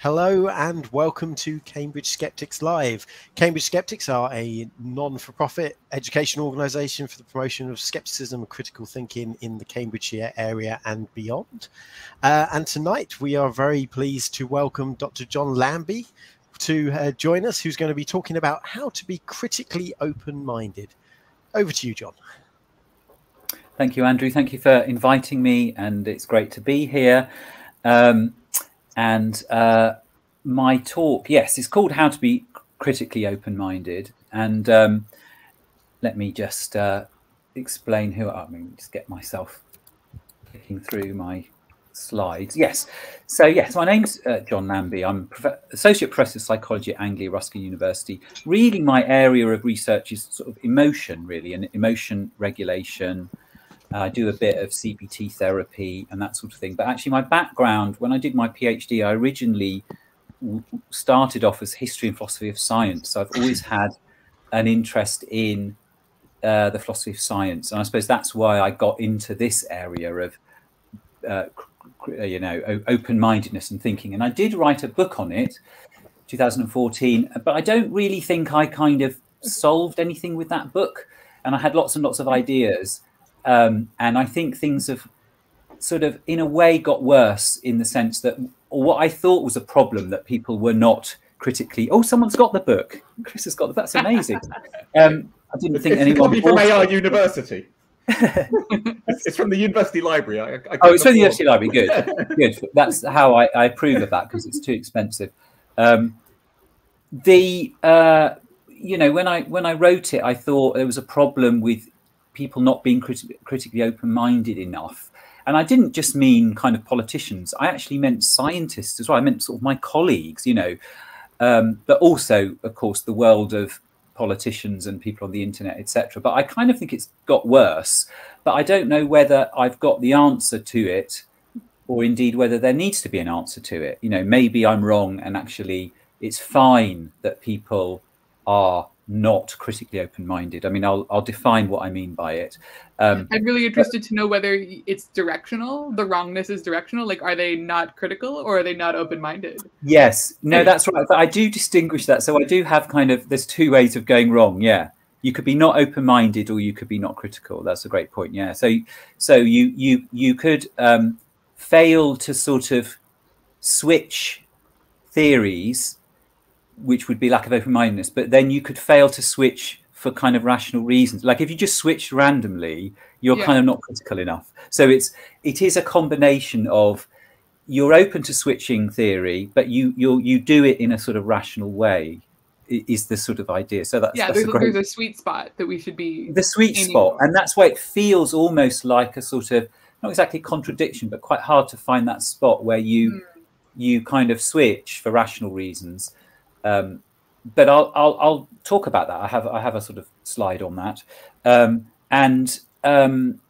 Hello and welcome to Cambridge Skeptics Live. Cambridge Skeptics are a non for profit education organisation for the promotion of skepticism and critical thinking in the Cambridgeshire area and beyond. Uh, and tonight we are very pleased to welcome Dr. John Lambie to uh, join us, who's going to be talking about how to be critically open minded. Over to you, John. Thank you, Andrew. Thank you for inviting me, and it's great to be here. Um, and uh, my talk, yes, it's called How to Be Critically Open Minded. And um, let me just uh, explain who I mean, just get myself clicking through my slides. Yes. So, yes, my name's uh, John Lambie. I'm prof Associate Professor of Psychology at Anglia Ruskin University. Really, my area of research is sort of emotion, really, and emotion regulation, I do a bit of CBT therapy and that sort of thing. But actually, my background, when I did my PhD, I originally started off as history and philosophy of science. So I've always had an interest in uh, the philosophy of science, and I suppose that's why I got into this area of, uh, you know, open-mindedness and thinking. And I did write a book on it, 2014, but I don't really think I kind of solved anything with that book. And I had lots and lots of ideas um, and I think things have sort of, in a way, got worse in the sense that, what I thought was a problem that people were not critically. Oh, someone's got the book. Chris has got. The, that's amazing. Um, I didn't think it's anyone. from AR University. it's from the university library. I, I oh, it's from the university library. Good, good. That's how I, I approve of that because it's too expensive. Um, the uh, you know when I when I wrote it, I thought there was a problem with people not being crit- critically open-minded enough. And i didn't just mean kind of politicians i actually meant scientists as well. I meant sort of my colleagues you know. Um, but also of course the world of politicians and people on the internet etc but i kind of think it's got worse but i don't know whether i've got the answer to it or indeed whether there needs to be an answer to it. You know maybe i'm wrong and actually it's fine that people are not critically open-minded. I mean, I'll I'll define what I mean by it. Um, I'm really interested but, to know whether it's directional. The wrongness is directional. Like, are they not critical or are they not open-minded? Yes, no, that's right. But I do distinguish that. So I do have kind of there's two ways of going wrong. Yeah, you could be not open-minded or you could be not critical. That's a great point. Yeah. So so you you you could um, fail to sort of switch theories which would be lack of open-mindedness but then you could fail to switch for kind of rational reasons like if you just switch randomly you're yeah. kind of not critical enough so it's it is a combination of you're open to switching theory but you you you do it in a sort of rational way is the sort of idea so that's yeah that's there's, a great, there's a sweet spot that we should be the sweet spot and that's why it feels almost like a sort of not exactly contradiction but quite hard to find that spot where you mm. you kind of switch for rational reasons um, but I'll, I'll, I'll talk about that. I have I have a sort of slide on that, um, and um,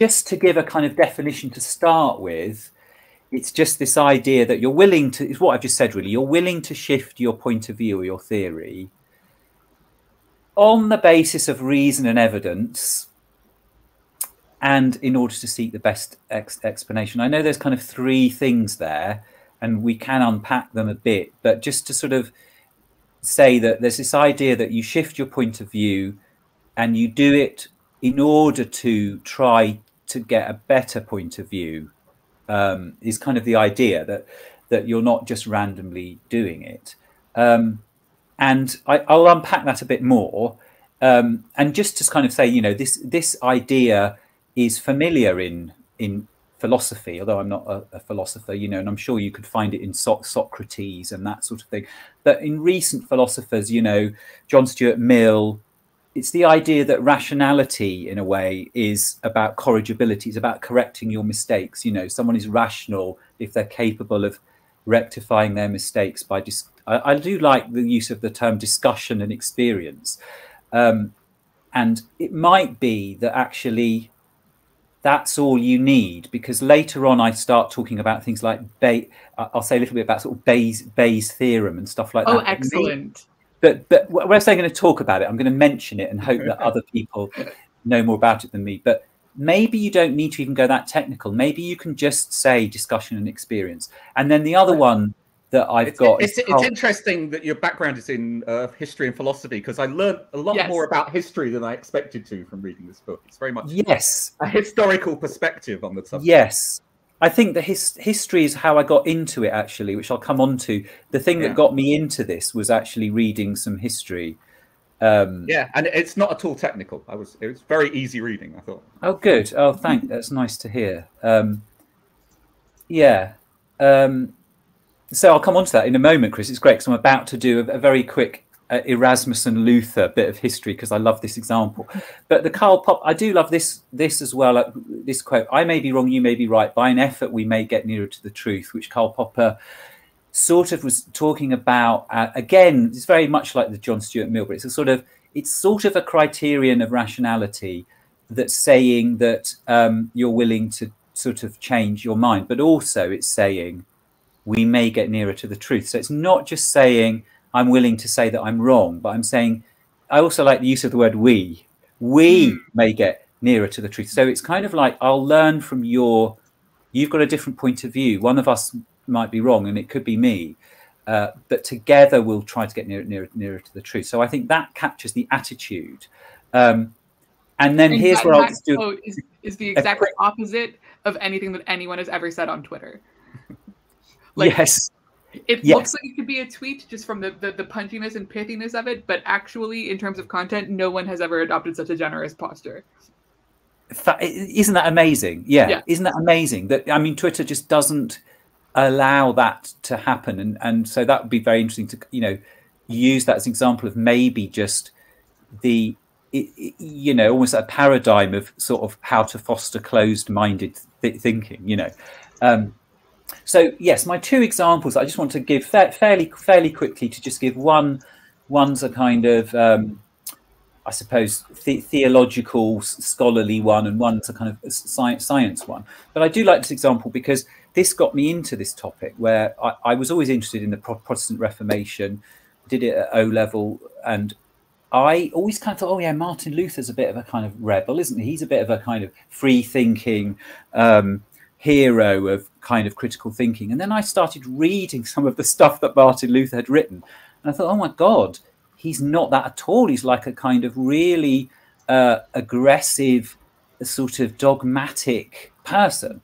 just to give a kind of definition to start with, it's just this idea that you're willing to. It's what I've just said. Really, you're willing to shift your point of view or your theory on the basis of reason and evidence and in order to seek the best ex explanation. I know there's kind of three things there and we can unpack them a bit. But just to sort of say that there's this idea that you shift your point of view and you do it in order to try to get a better point of view um, is kind of the idea that that you're not just randomly doing it. Um, and I, will unpack that a bit more. Um, and just to kind of say, you know, this this idea is familiar in in philosophy, although I'm not a, a, philosopher, you know, and I'm sure you could find it in so Socrates and that sort of thing. But in recent philosophers, you know, John Stuart Mill, it's the idea that rationality, in a way, is about corrigibility, it's about correcting your mistakes. You know, someone is rational if they're capable of rectifying their mistakes by. Dis- I, I do like the use of the term discussion and experience. Um, and it might be that actually that's all you need because later on I start talking about things like Bay. I'll say a little bit about sort of Bayes Bayes theorem and stuff like oh, that. Oh, excellent! But but say I'm going to talk about it, I'm going to mention it and hope that other people know more about it than me. But maybe you don't need to even go that technical. Maybe you can just say discussion and experience. And then the other one that I've it's, got. It's, it's, interesting that your background is in uh, history and philosophy because I learned a lot Yes. more about history than I expected to from reading this book. It's very much yes, a historical perspective on the subject. yes. I think the his, history is how I got into it, actually, which I'll come on to. The thing Yeah. that got me into this was actually reading some history. Um, Yeah, and it's not at all technical. I was it was very easy reading. I thought. Oh, good. Oh, thank. That's nice to hear. Um, yeah. Um, so I'll come on to that in a moment, Chris. It's great because I'm about to do a, a very quick uh, Erasmus and Luther bit of history because I love this example. But the Karl Pop, I do love this this as well. Uh, this quote: "I may be wrong, you may be right. By an effort, we may get nearer to the truth." Which Karl Popper sort of was talking about. Uh, again, it's very much like the John Stuart Mill, but it's a sort of it's sort of a criterion of rationality that's saying that um, you're willing to sort of change your mind, but also it's saying we may get nearer to the truth. So it's not just saying I'm willing to say that I'm wrong, but I'm saying I also like the use of the word we. We Hmm. may get nearer to the truth. So it's kind of like I'll learn from your. You've got a different point of view. One of us might be wrong, and it could be me. Uh, but together we'll try to get nearer, nearer, nearer to the truth. So I think that captures the attitude. Um, and then And here's that, where I'll do. quote is, is the exact quick- opposite of anything that anyone has ever said on Twitter. Like yes, it Yes. looks like it could be a tweet just from the, the the punchiness and pithiness of it, but actually, in terms of content, no one has ever adopted such a generous posture. Fa- isn't that amazing? Yeah. Yeah. isn't that amazing? That I mean, Twitter just doesn't allow that to happen, and and so that would be very interesting to you know use that as an example of maybe just the you know almost a paradigm of sort of how to foster closed-minded th- thinking. You know. Um, so yes, my two examples I just want to give fa- fairly fairly quickly to just give one. One's a kind of um, I suppose the- theological scholarly one, and one's a kind of science science one. But I do like this example because this got me into this topic where I, I was always interested in the Pro- Protestant Reformation, did it at O level, and I always kind of thought, oh yeah, Martin Luther's a bit of a kind of rebel, isn't he? He's a bit of a kind of free thinking um, hero of kind of critical thinking. And then I started reading some of the stuff that Martin Luther had written, and I thought, oh my god, he's not that at all. He's like a kind of really uh, aggressive, sort of dogmatic person.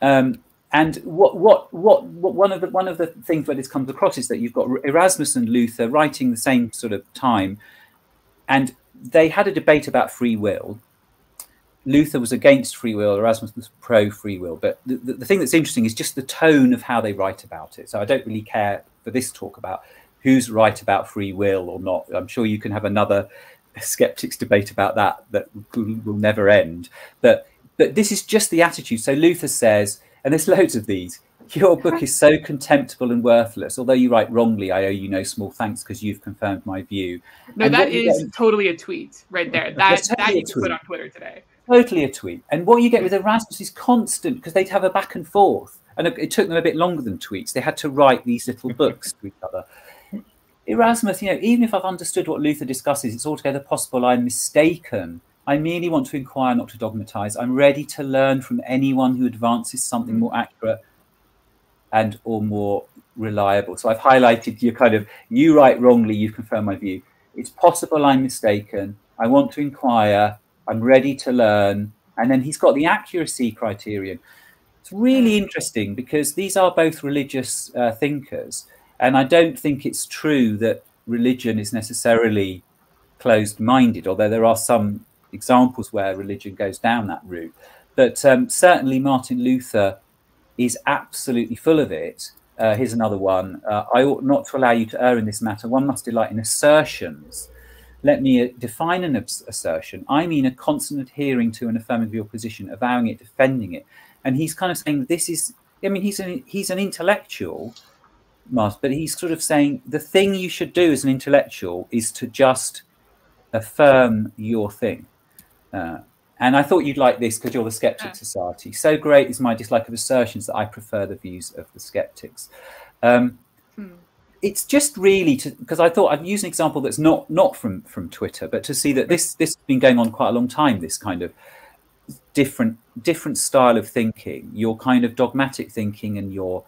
Um, and what, what what what one of the one of the things where this comes across is that you've got Erasmus and Luther writing the same sort of time, and they had a debate about free will. Luther was against free will, Erasmus was pro free will. But the, the, the thing that's interesting is just the tone of how they write about it. So I don't really care for this talk about who's right about free will or not. I'm sure you can have another skeptics debate about that that will never end. But but this is just the attitude. So Luther says, and there's loads of these. Your book is so contemptible and worthless. Although you write wrongly, I owe you no small thanks because you've confirmed my view. No, And that is totally a tweet right there. That That's that you put on Twitter today. Totally a tweet. And what you get hmm. with Erasmus is constant because they'd have a back and forth. And it, took them a bit longer than tweets. They had to write these little books to each other. Erasmus, you know, even if I've understood what Luther discusses, it's altogether possible I'm mistaken. I merely want to inquire, not to dogmatize. I'm ready to learn from anyone who advances something hmm. more accurate and or more reliable. So I've highlighted your kind of you write wrongly, you've confirmed my view. It's possible I'm mistaken. I want to inquire. I'm ready to learn. And then he's got the accuracy criterion. It's really interesting because these are both religious uh, thinkers. And I don't think it's true that religion is necessarily closed minded, although there are some examples where religion goes down that route. But um, certainly Martin Luther is absolutely full of it. Uh, here's another one. Uh, I ought not to allow you to err in this matter. One must delight in assertions. Let me define an assertion. I mean a constant adhering to and affirming of your position, avowing it, defending it. And he's kind of saying this is. I mean, he's an he's an intellectual, Mars, but he's sort of saying the thing you should do as an intellectual is to just affirm your thing. Uh, and I thought you'd like this because you're the Skeptic. Society. So great is my dislike of assertions that I prefer the views of the skeptics. Um, Hmm. It's just really to because I thought I'd use an example that's not not from from Twitter, but to see that this this has been going on quite a long time. This kind of different different style of thinking your kind of dogmatic thinking and your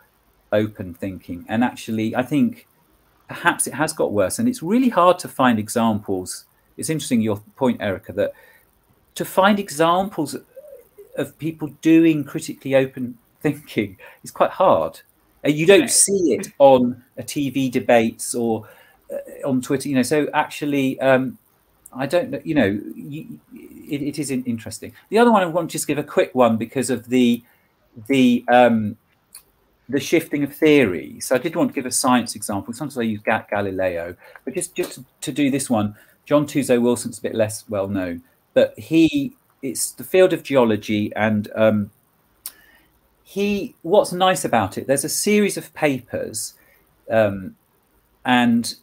open thinking. And actually i think perhaps it has got worse. And it's really hard to find examples. It's interesting your point erica that to find examples of people doing critically open thinking is quite hard you don't see it on a tv debates or uh, on twitter you know so actually um, I don't know. You know, you, it, it is interesting. The other one I want to just give a quick one because of the the um, the shifting of theory. So I did want to give a science example. Sometimes I use Galileo, but just just to, to do this one, John Tuzo Wilson's a bit less well known, but he it's the field of geology and um, he what's nice about it there's a series of papers um, and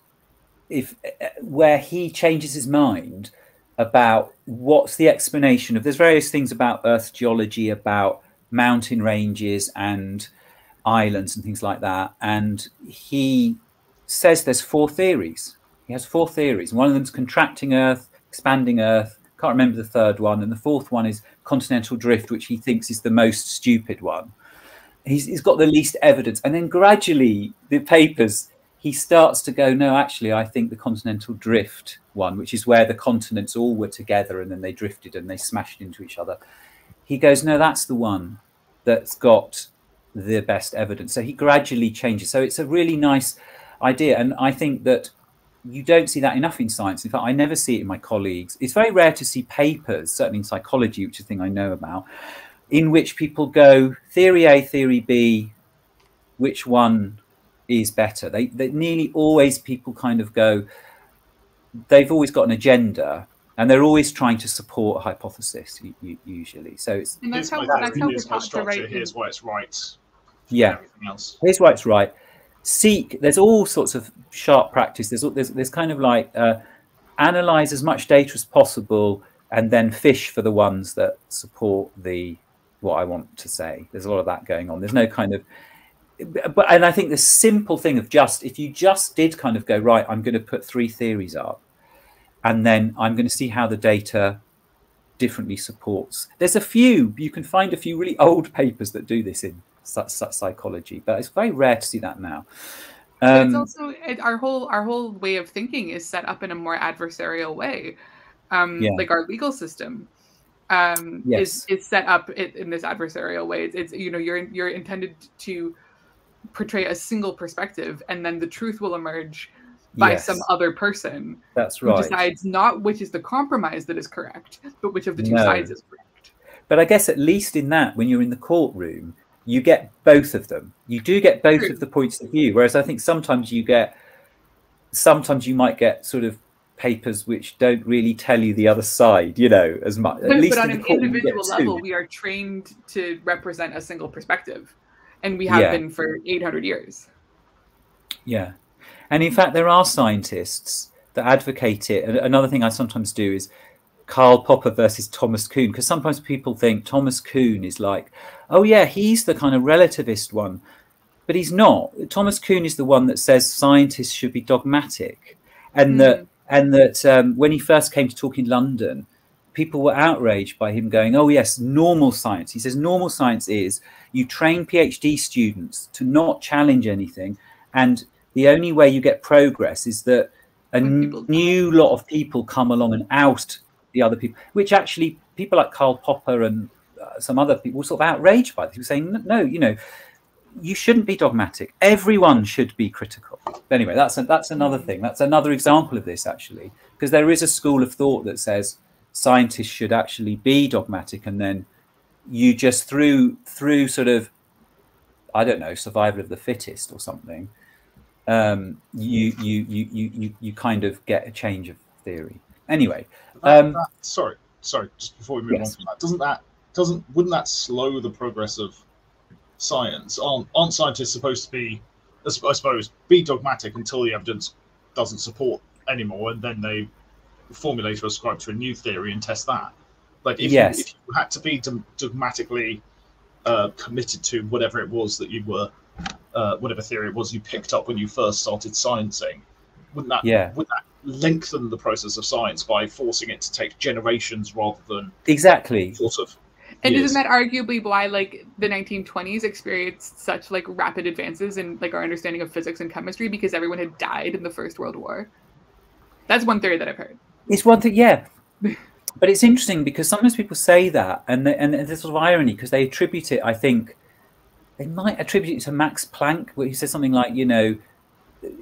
if where he changes his mind about what's the explanation of there's various things about earth geology about mountain ranges and islands and things like that and he says there's four theories. He has four theories. One of them's contracting earth expanding earth can't remember the third one and the fourth one is continental drift which he thinks is the most stupid one he's, he's got the least evidence and then gradually the papers he starts to go, no, actually, I think the continental drift one, which is where the continents all were together and then they drifted and they smashed into each other. He goes, no, that's the one that's got the best evidence. So he gradually changes. So it's a really nice idea. And I think that you don't see that enough in science. In fact, I never see it in my colleagues. It's very rare to see papers, certainly in psychology, which is a thing I know about, in which people go theory A, theory B, which one is better. They, they nearly always people kind of go, they've always got an agenda and they're always trying to support a hypothesis usually. So it's and that's how, my that's how here's my structure, right here's why it's right. Yeah. Everything else. Here's why it's right. Seek. There's all sorts of sharp practice. There's there's, there's kind of like uh, analyze as much data as possible and then fish for the ones that support the what I want to say. There's a lot of that going on. There's no kind of but and I think the simple thing of just if you just did kind of go right, I'm going to put three theories up, and then I'm going to see how the data differently supports. There's a few you can find a few really old papers that do this in psychology, but it's very rare to see that now. Um, it's also it, our whole our whole way of thinking is set up in a more adversarial way, um, yeah. like our legal system um, yes. is is set up in, in this adversarial way. It's, it's you know you're you're intended to portray a single perspective and then the truth will emerge by yes. some other person that's right who decides not which is the compromise that is correct but which of the two no. sides is correct but i guess at least in that when you're in the courtroom you get both of them you do get both True. of the points of view whereas i think sometimes you get sometimes you might get sort of papers which don't really tell you the other side you know as much at but, least but on an individual level we are trained to represent a single perspective and we have yeah. been for 800 years. Yeah. And in fact, there are scientists that advocate it. Another thing I sometimes do is Karl Popper versus Thomas Kuhn, because sometimes people think Thomas Kuhn is like, oh, yeah, he's the kind of relativist one. But he's not. Thomas Kuhn is the one that says scientists should be dogmatic. And mm. that and that um, when he first came to talk in London, people were outraged by him going, Oh, yes, normal science. He says normal science is you train PhD students to not challenge anything. And the only way you get progress is that a new lot of people come along and oust the other people, which actually people like Karl Popper and uh, some other people were sort of outraged by this. He was saying, No, you know, you shouldn't be dogmatic. Everyone should be critical. But Anyway, that's a, that's another thing. That's another example of this actually, because there is a school of thought that says scientists should actually be dogmatic and then you just through through sort of i don't know survival of the fittest or something um, you, you you you you you kind of get a change of theory anyway um, that, sorry sorry just before we move yes. on from that doesn't that doesn't wouldn't that slow the progress of science aren't, aren't scientists supposed to be i suppose be dogmatic until the evidence doesn't support anymore and then they formulate or ascribe to a new theory and test that. Like if, yes. you, if you had to be dogmatically uh, committed to whatever it was that you were, uh, whatever theory it was you picked up when you first started sciencing, wouldn't that yeah. would that lengthen the process of science by forcing it to take generations rather than exactly sort of And isn't that arguably why like the 1920s experienced such like rapid advances in like our understanding of physics and chemistry because everyone had died in the First World War? That's one theory that I've heard. It's one thing, yeah. but it's interesting because sometimes people say that, and the, and there's sort of irony because they attribute it. I think they might attribute it to Max Planck, where he says something like, you know,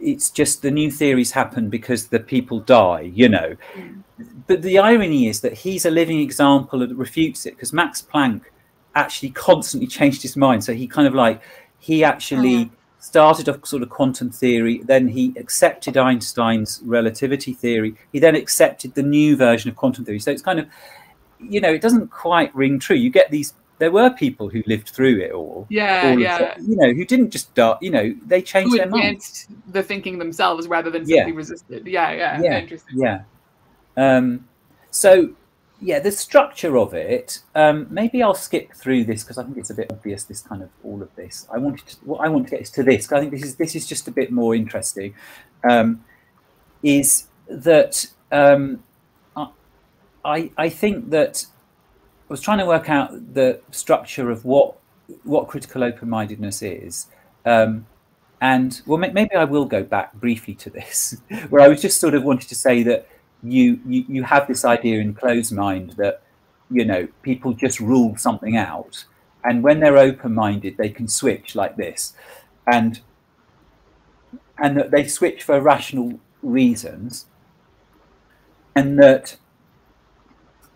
it's just the new theories happen because the people die, you know. Mm. But the irony is that he's a living example that refutes it because Max Planck actually constantly changed his mind. So he kind of like he actually uh-huh. started a sort of quantum theory, then he accepted Einstein's relativity theory, he then accepted the new version of quantum theory. So it's kind of you know, it doesn't quite ring true. You get these there were people who lived through it all. Yeah, all yeah. you know, who didn't just die. You know, they changed who their mind. the thinking themselves rather than simply yeah. resisted. Yeah, yeah, yeah. Interesting. Yeah. Um, so, yeah, the structure of it. Um, maybe I'll skip through this because I think it's a bit obvious. This kind of all of this. I wanted to, what I want to get is to this. I think this is this is just a bit more interesting. Um, is that um, I I think that was trying to work out the structure of what what critical open-mindedness is. Um, and well, maybe I will go back briefly to this, where I was just sort of wanted to say that you, you you have this idea in closed mind that you know people just rule something out, and when they're open-minded, they can switch like this, and and that they switch for rational reasons, and that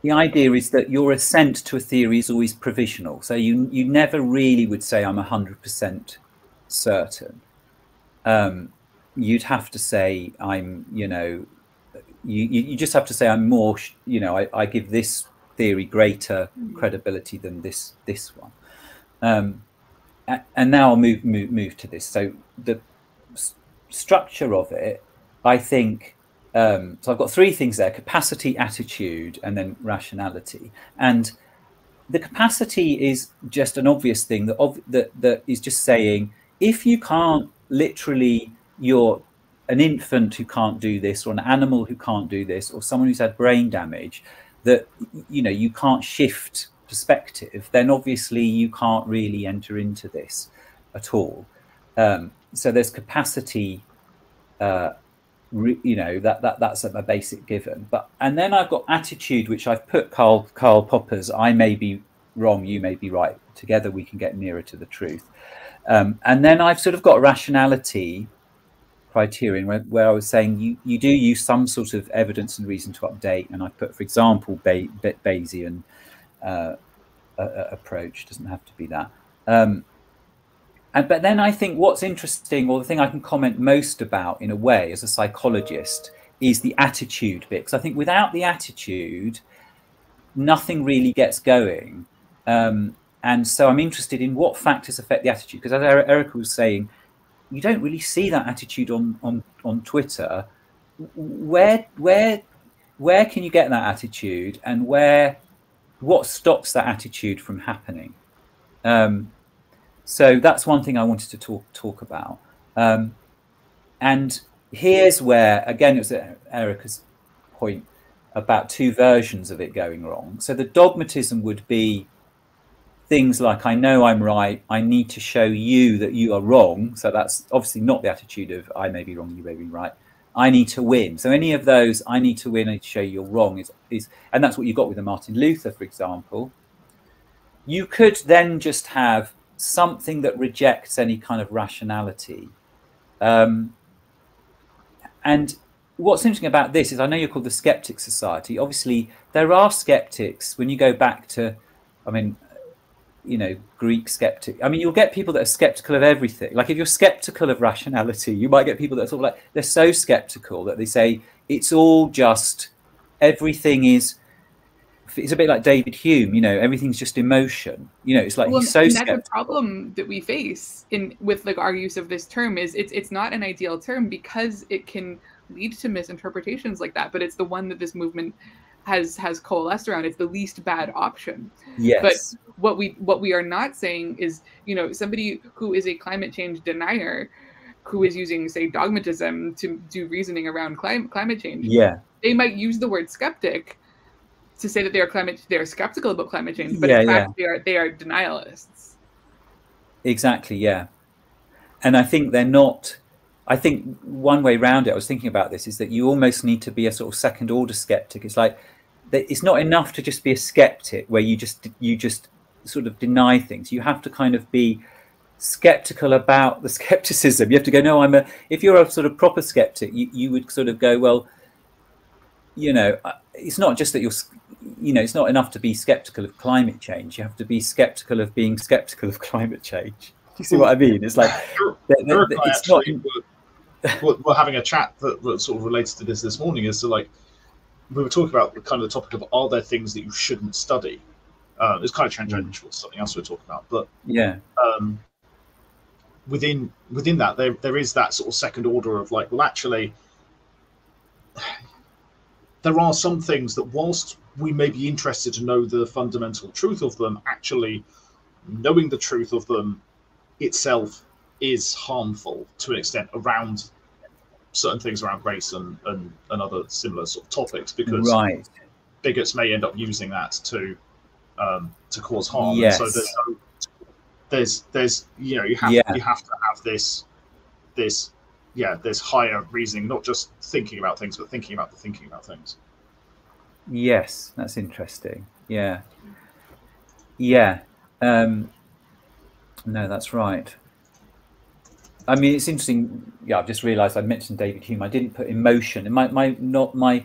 the idea is that your assent to a theory is always provisional. So you you never really would say I'm hundred percent certain. Um, you'd have to say I'm, you know, you you just have to say I'm more, you know, I, I give this theory greater mm. credibility than this this one. Um, and now I'll move move move to this. So the structure of it, I think um, so I've got three things there: capacity, attitude, and then rationality. And the capacity is just an obvious thing that that that is just saying if you can't literally you're an infant who can't do this or an animal who can't do this or someone who's had brain damage that you know you can't shift perspective then obviously you can't really enter into this at all um, so there's capacity uh, you know that that that's a, basic given. But and then i've got attitude which i've put karl karl popper's i may be wrong you may be right. Together we can get nearer to the truth. Um, and then i've sort of got a rationality criterion where, where i was saying you you do use some sort of evidence and reason to update. And i put for example ba- bayesian uh, approach. Doesn't have to be that. Um, and but then I think what's interesting, or the thing I can comment most about in a way as a psychologist, is the attitude bit. Because I think without the attitude, nothing really gets going. Um, and so I'm interested in what factors affect the attitude. Because as Erica was saying, you don't really see that attitude on on on Twitter. Where where where can you get that attitude, and where what stops that attitude from happening? Um, so that's one thing I wanted to talk talk about. Um, and here's where, again, it was Erica's point about two versions of it going wrong. So the dogmatism would be things like, I know I'm right, I need to show you that you are wrong. So that's obviously not the attitude of, I may be wrong, you may be right. I need to win. So any of those, I need to win, I need to show you're wrong, is, is and that's what you got with the Martin Luther, for example. You could then just have something that rejects any kind of rationality. Um, and what's interesting about this is I know you're called the Skeptic Society. Obviously, there are skeptics when you go back to, I mean, you know, Greek skeptic. I mean, you'll get people that are skeptical of everything. Like if you're skeptical of rationality, you might get people that are sort of like they're so skeptical that they say it's all just everything is it's a bit like David Hume, you know, everything's just emotion. You know, it's like well, he's so. That's a problem that we face in with like our use of this term is it's it's not an ideal term because it can lead to misinterpretations like that. But it's the one that this movement has has coalesced around. It's the least bad option. Yes. But what we what we are not saying is, you know, somebody who is a climate change denier, who is using say dogmatism to do reasoning around climate climate change. Yeah. They might use the word skeptic to say that they are climate they are skeptical about climate change, but yeah, in fact yeah. they are they are denialists. Exactly, yeah. And I think they're not I think one way around it, I was thinking about this, is that you almost need to be a sort of second order skeptic. It's like it's not enough to just be a skeptic where you just you just sort of deny things. You have to kind of be skeptical about the skepticism. You have to go, no, I'm a. If you're a sort of proper skeptic, you, you would sort of go, well, you know, uh, it's not just that you're, you know, it's not enough to be skeptical of climate change. You have to be skeptical of being skeptical of climate change. Do you see what I mean? It's like it's not. We're, we're having a chat that, that sort of relates to this this morning. Is to like we were talking about the kind of the topic of are there things that you shouldn't study? Uh, it's kind of tangential mm. something else we we're talking about, but yeah, um, within within that there there is that sort of second order of like, well, actually, there are some things that whilst we may be interested to know the fundamental truth of them, actually knowing the truth of them itself is harmful to an extent around certain things around race and, and, and other similar sort of topics because right. bigots may end up using that to um, to cause harm. Yes. so there's, no, there's there's you know you have yeah. you have to have this this yeah there's higher reasoning, not just thinking about things, but thinking about the thinking about things. Yes, that's interesting. Yeah, yeah. Um, no, that's right. I mean, it's interesting. Yeah, I've just realised I mentioned David Hume. I didn't put emotion. And my my not my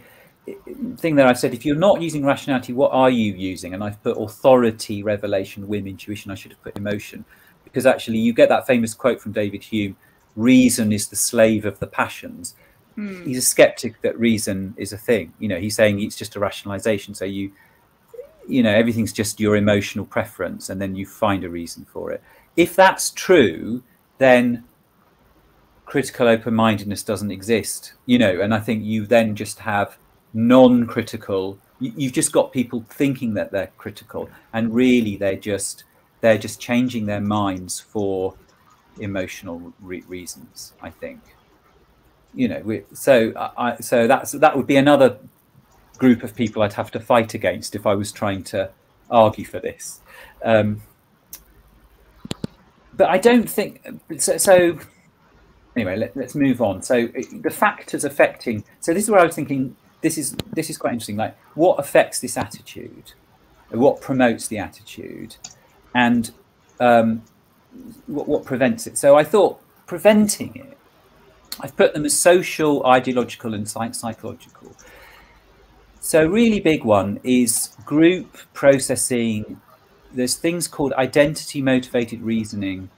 thing that I said. If you're not using rationality, what are you using? And I've put authority, revelation, whim, intuition. I should have put emotion, because actually you get that famous quote from David Hume: "Reason is the slave of the passions." Hmm. He's a skeptic that reason is a thing. You know, he's saying it's just a rationalization. So you, you know, everything's just your emotional preference, and then you find a reason for it. If that's true, then critical open mindedness doesn't exist, you know, and I think you then just have non critical, you've just got people thinking that they're critical and really they're just they're just changing their minds for emotional re- reasons i think you know we, so i so that's that would be another group of people i'd have to fight against if i was trying to argue for this um, but i don't think so, so anyway, let, us move on. So the factors affecting. So this is where I was thinking. This is this is quite interesting. Like what affects this attitude, what promotes the attitude, and um, what, what prevents it. So I thought preventing it. I've put them as social, ideological, and psychological. So really big one is group processing. There's things called identity motivated reasoning.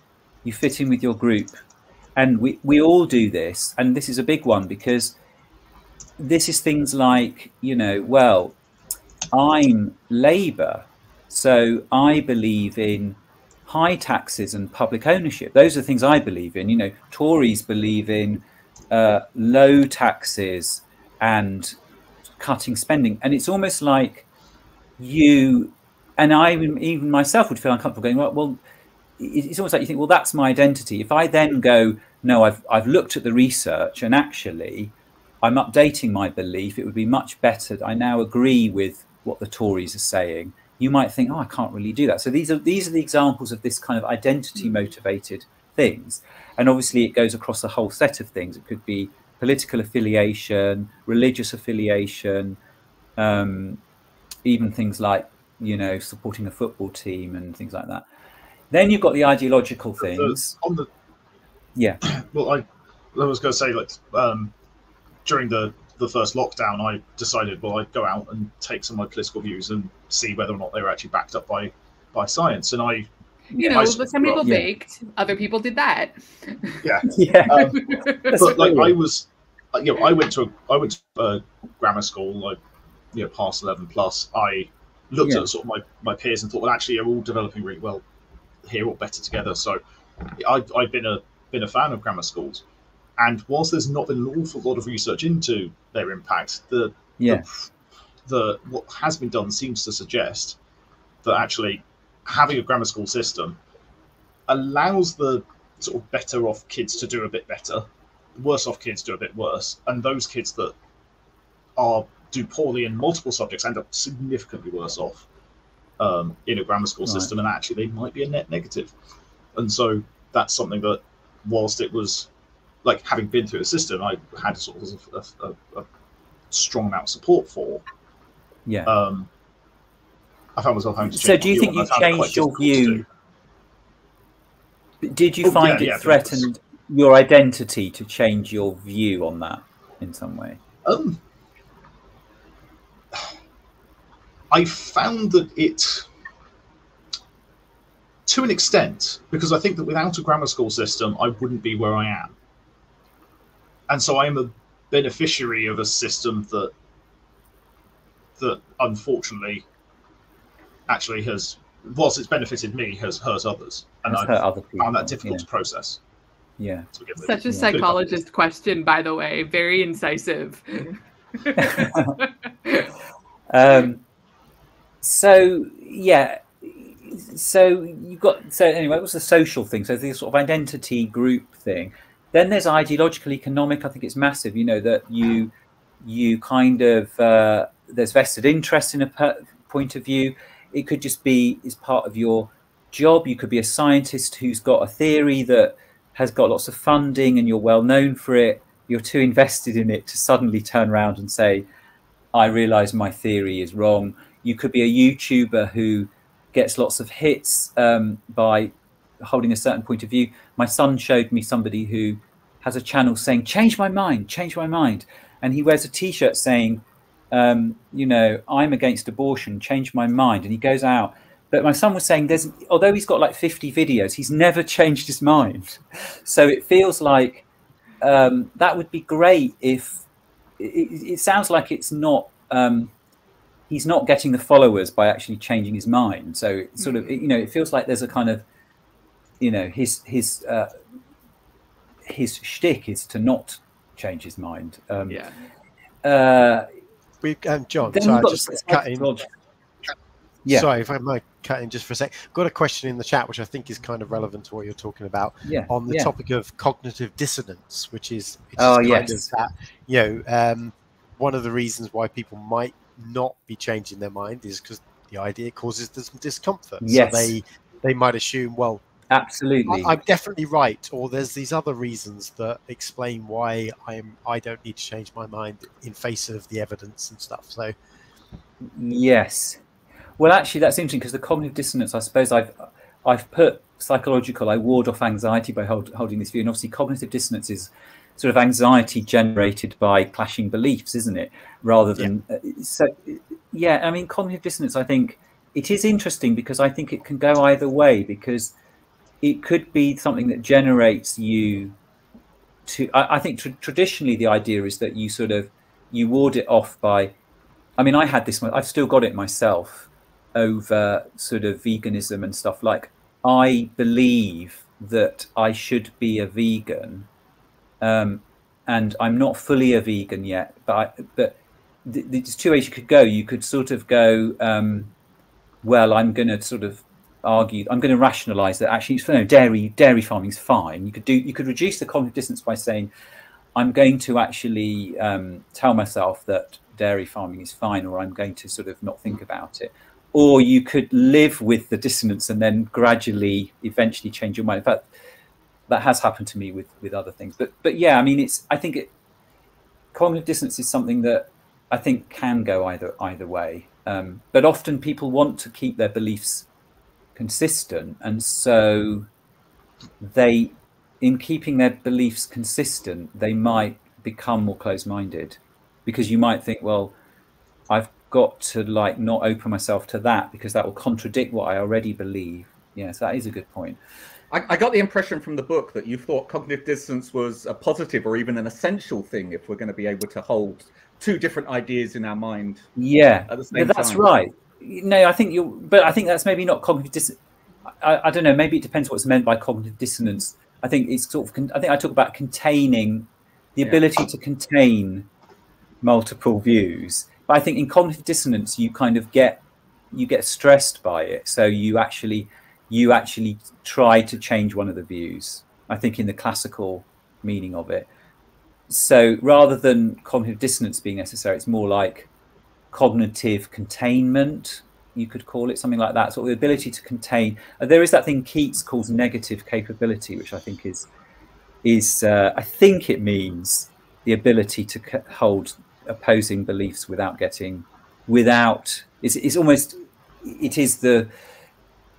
You fit in with your group and we, we all do this and this is a big one because this is things like you know well i'm labor so i believe in high taxes and public ownership those are the things i believe in you know tories believe in uh, low taxes and cutting spending and it's almost like you and i even myself would feel uncomfortable going well, well it's almost like you think, well, that's my identity. If I then go, no, I've I've looked at the research and actually I'm updating my belief, it would be much better. I now agree with what the Tories are saying. You might think, oh, I can't really do that. So these are these are the examples of this kind of identity motivated things. And obviously it goes across a whole set of things. It could be political affiliation, religious affiliation, um, even things like, you know, supporting a football team and things like that. Then you've got the ideological things. The, on the yeah. Well, I, I was going to say like um, during the the first lockdown, I decided well I'd go out and take some of my political views and see whether or not they were actually backed up by by science. And I, you know, I, but some people yeah. baked, other people did that. Yeah, yeah. Um, but like I was, uh, you know, I went to a, I went to a grammar school, like you know, past eleven plus. I looked yeah. at sort of my, my peers and thought, well, actually, they're all developing really well here or better together. So I, I've been a been a fan of grammar schools, and whilst there's not been an awful lot of research into their impact, the yeah. the, the what has been done seems to suggest that actually having a grammar school system allows the sort of better off kids to do a bit better, worse off kids do a bit worse, and those kids that are do poorly in multiple subjects end up significantly worse off um, in a grammar school right. system, and actually they might be a net negative. And so that's something that, whilst it was like having been through the system, I had sort of a, a, a strong amount of support for. Yeah. Um, I found myself having to. So, do you think you changed your view? Did you oh, find yeah, it yeah, threatened your identity to change your view on that in some way? Um, I found that it, to an extent, because I think that without a grammar school system, I wouldn't be where I am. And so I am a beneficiary of a system that that unfortunately actually has whilst it's benefited me has hurt others. And i've other people, found that difficult yeah. to process yeah such a psychologist question by the way. Very incisive. Um, so yeah. So you've got so anyway it was the social thing? So the sort of identity group thing then there's ideological economic i think it's massive you know that you you kind of uh, there's vested interest in a point of view. It could just be as part of your job. You could be a scientist who's got a theory that has got lots of funding and you're well known for it. You're too invested in it to suddenly turn around and say i realize my theory is wrong. You could be a YouTuber who gets lots of hits um, by holding a certain point of view. My son showed me somebody who has a channel saying, Change my mind, change my mind. And he wears a t shirt saying, um, You know, I'm against abortion, change my mind. And he goes out. But my son was saying, there's, although he's got like 50 videos, he's never changed his mind. So it feels like um, that would be great if it, it sounds like it's not um, he's not getting the followers by actually changing his mind. So sort of, mm. you know, it feels like there's a kind of, you know, his his uh, his shtick is to not change his mind. Um, yeah. Uh, we um, John, sorry, just cutting. Yeah. Sorry if I might cut in just for a sec. Got a question in the chat which I think is kind of relevant to what you're talking about. Yeah. On the yeah. topic of cognitive dissonance, which is, which oh, is kind yes. of that, you know, um, one of the reasons why people might not be changing their mind is because the idea causes them discomfort. Yes. So they they might assume, well, absolutely, I, am definitely right, or there's these other reasons that explain why I'm I don't need to change my mind in face of the evidence and stuff. So, yes, well, actually, that's interesting because the cognitive dissonance. I suppose I've I've put psychological. I ward off anxiety by hold, holding this view, and obviously, cognitive dissonance is sort of anxiety generated by clashing beliefs, isn't it? Rather than yeah. Uh, so, yeah. I mean, cognitive dissonance. I think it is interesting because I think it can go either way because it could be something that generates you to. I, I think tr- traditionally the idea is that you sort of you ward it off by. I mean, I had this. One I've still got it myself over sort of veganism and stuff. Like, I believe that I should be a vegan um, and I'm not fully a vegan yet, but I, but there's two ways you could go. You could sort of go, um, well, I'm going to sort of argue, I'm going to rationalise that actually, you know, dairy dairy farming is fine. You could do, you could reduce the cognitive dissonance by saying, I'm going to actually um, tell myself that dairy farming is fine, or I'm going to sort of not think about it. Or you could live with the dissonance and then gradually, eventually change your mind. In fact, that has happened to me with with other things. But but yeah, I mean, it's I think it cognitive dissonance is something that I think can go either either way. Um, but often people want to keep their beliefs consistent, and so they, in keeping their beliefs consistent, they might become more closed-minded because you might think, well, I've got to like not open myself to that because that will contradict what I already believe. Yes, that is a good point. I, I, got the impression from the book that you thought cognitive dissonance was a positive or even an essential thing if we're going to be able to hold two different ideas in our mind. Yeah, yeah that's time. right. No, I think you, but I think that's maybe not cognitive dissonance. I, I, don't know. Maybe it depends what's meant by cognitive dissonance. I think it's sort of. I think I talk about containing the yeah. ability to contain multiple views. But I think in cognitive dissonance, you kind of get you get stressed by it. So you actually you actually try to change one of the views. I think in the classical meaning of it. So rather than cognitive dissonance being necessary, it's more like cognitive containment, you could call it something like that. So the ability to contain. Uh, there is that thing Keats calls negative capability, which I think is is uh, I think it means the ability to hold opposing beliefs without getting without it's, it's almost it is the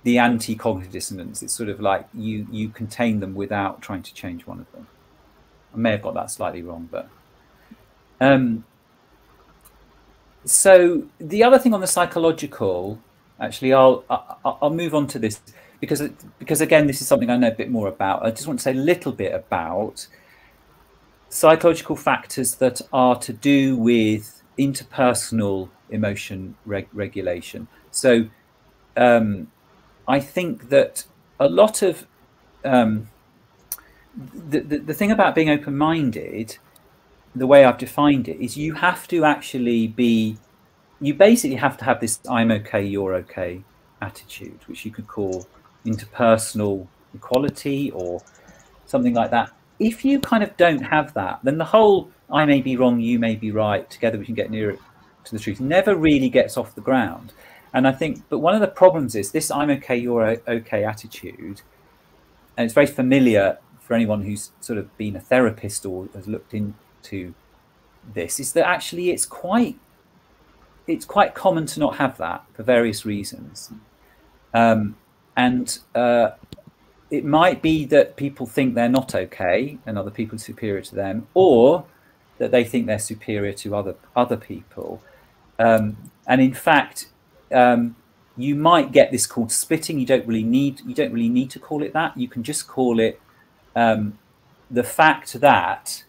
the anti-cognitive dissonance it's sort of like you you contain them without trying to change one of them i may have got that slightly wrong but um so the other thing on the psychological actually i'll i'll, I'll move on to this because because again this is something i know a bit more about i just want to say a little bit about psychological factors that are to do with interpersonal emotion reg regulation. So um, I think that a lot of um, the, the, the thing about being open minded, the way I've defined it, is you have to actually be, you basically have to have this I'm okay, you're okay attitude, which you could call interpersonal equality or something like that if you kind of don't have that, then the whole I may be wrong, you may be right, together we can get nearer to the truth never really gets off the ground. And I think, but one of the problems is this I'm okay, you're okay attitude. And it's very familiar for anyone who's sort of been a therapist or has looked into this, is that actually it's quite it's quite common to not have that for various reasons. Um, and uh, it might be that people think they're not okay and other people are superior to them, or that they think they're superior to other other people. Um, and in fact, um, you might get this called splitting. You don't really need you don't really need to call it that. You can just call it um, the fact that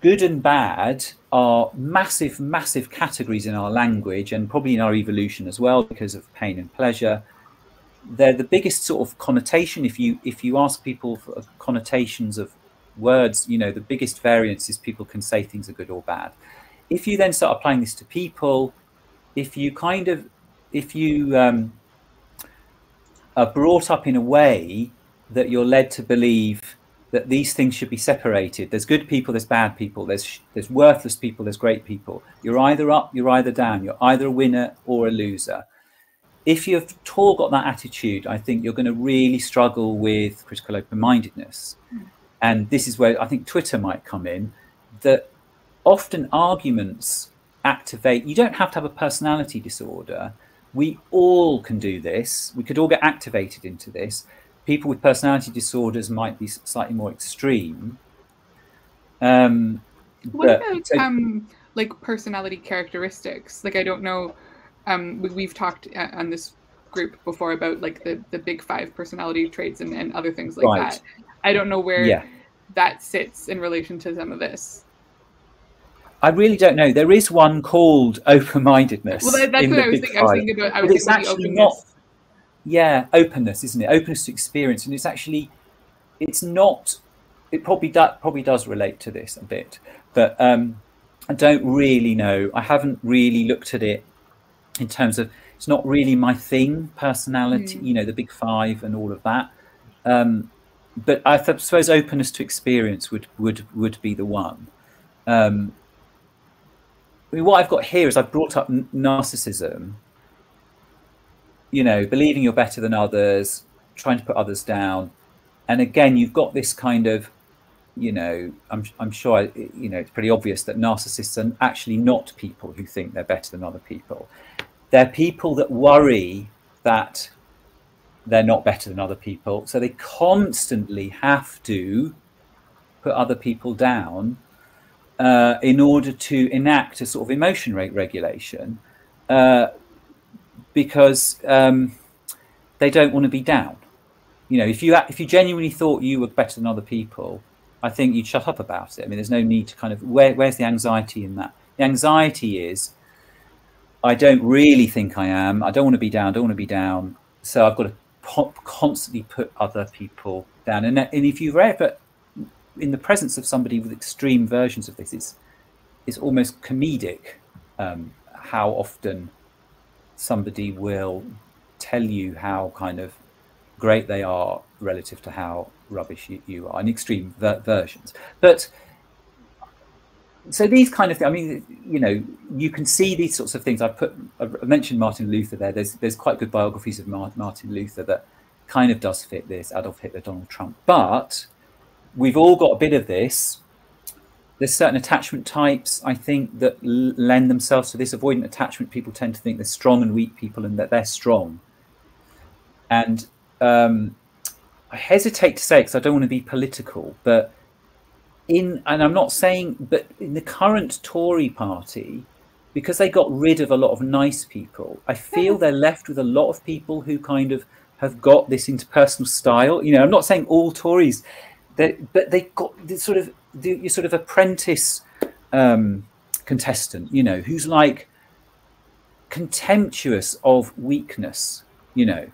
good and bad are massive, massive categories in our language and probably in our evolution as well because of pain and pleasure they're the biggest sort of connotation. If you if you ask people for connotations of words, you know, the biggest variance is people can say things are good or bad. If you then start applying this to people, if you kind of if you um, are brought up in a way that you're led to believe that these things should be separated. There's good people, there's bad people, there's there's worthless people, there's great people. You're either up, you're either down. You're either a winner or a loser if you've at all got that attitude, I think you're going to really struggle with critical open mindedness. Hmm. And this is where I think Twitter might come in that often arguments activate, you don't have to have a personality disorder. We all can do this. We could all get activated into this. People with personality disorders might be slightly more extreme. Um, what about um, like personality characteristics? Like, I don't know um, we, have talked uh, on this group before about like the the big five personality traits and, and other things like right. that. I don't know where yeah. that sits in relation to some of this. I really don't know. There is one called open-mindedness. Well, that, that's what I was, thinking, I was thinking about. I was it's actually not. Yeah, openness, isn't it? Openness to experience, and it's actually, it's not. It probably that probably does relate to this a bit, but um, I don't really know. I haven't really looked at it in terms of it's not really my thing, personality, mm. you know, the big five and all of that. Um, but I suppose openness to experience would would would be the one. Um, I mean, what I've got here is I've brought up narcissism. You know, believing you're better than others, trying to put others down, and again, you've got this kind of, you know, I'm I'm sure I, you know it's pretty obvious that narcissists are actually not people who think they're better than other people. They're people that worry that they're not better than other people. So they constantly have to put other people down uh, in order to enact a sort of emotion rate regulation. Uh, because um, they don't want to be down. You know, if you if you genuinely thought you were better than other people, I think you'd shut up about it. I mean, there's no need to kind of where, where's the anxiety in that? The anxiety is I don't really think I am. I don't want to be down. I don't want to be down. So I've got to po- constantly put other people down. And, and if you've ever in the presence of somebody with extreme versions of this, it's it's almost comedic um, how often somebody will tell you how kind of great they are relative to how rubbish you, you are in extreme ver- versions. But so these kind of things. I mean, you know, you can see these sorts of things. I've put I mentioned Martin Luther there. There's there's quite good biographies of Martin Luther that kind of does fit this. Adolf Hitler, Donald Trump, but we've all got a bit of this. There's certain attachment types, I think, that lend themselves to this. Avoidant attachment people tend to think they're strong and weak people, and that they're strong. And um, I hesitate to say because I don't want to be political, but in and I'm not saying, but in the current Tory party, because they got rid of a lot of nice people, I feel they're left with a lot of people who kind of have got this interpersonal style. You know, I'm not saying all Tories, but they got this sort of the sort of apprentice um, contestant, you know, who's like contemptuous of weakness, you know,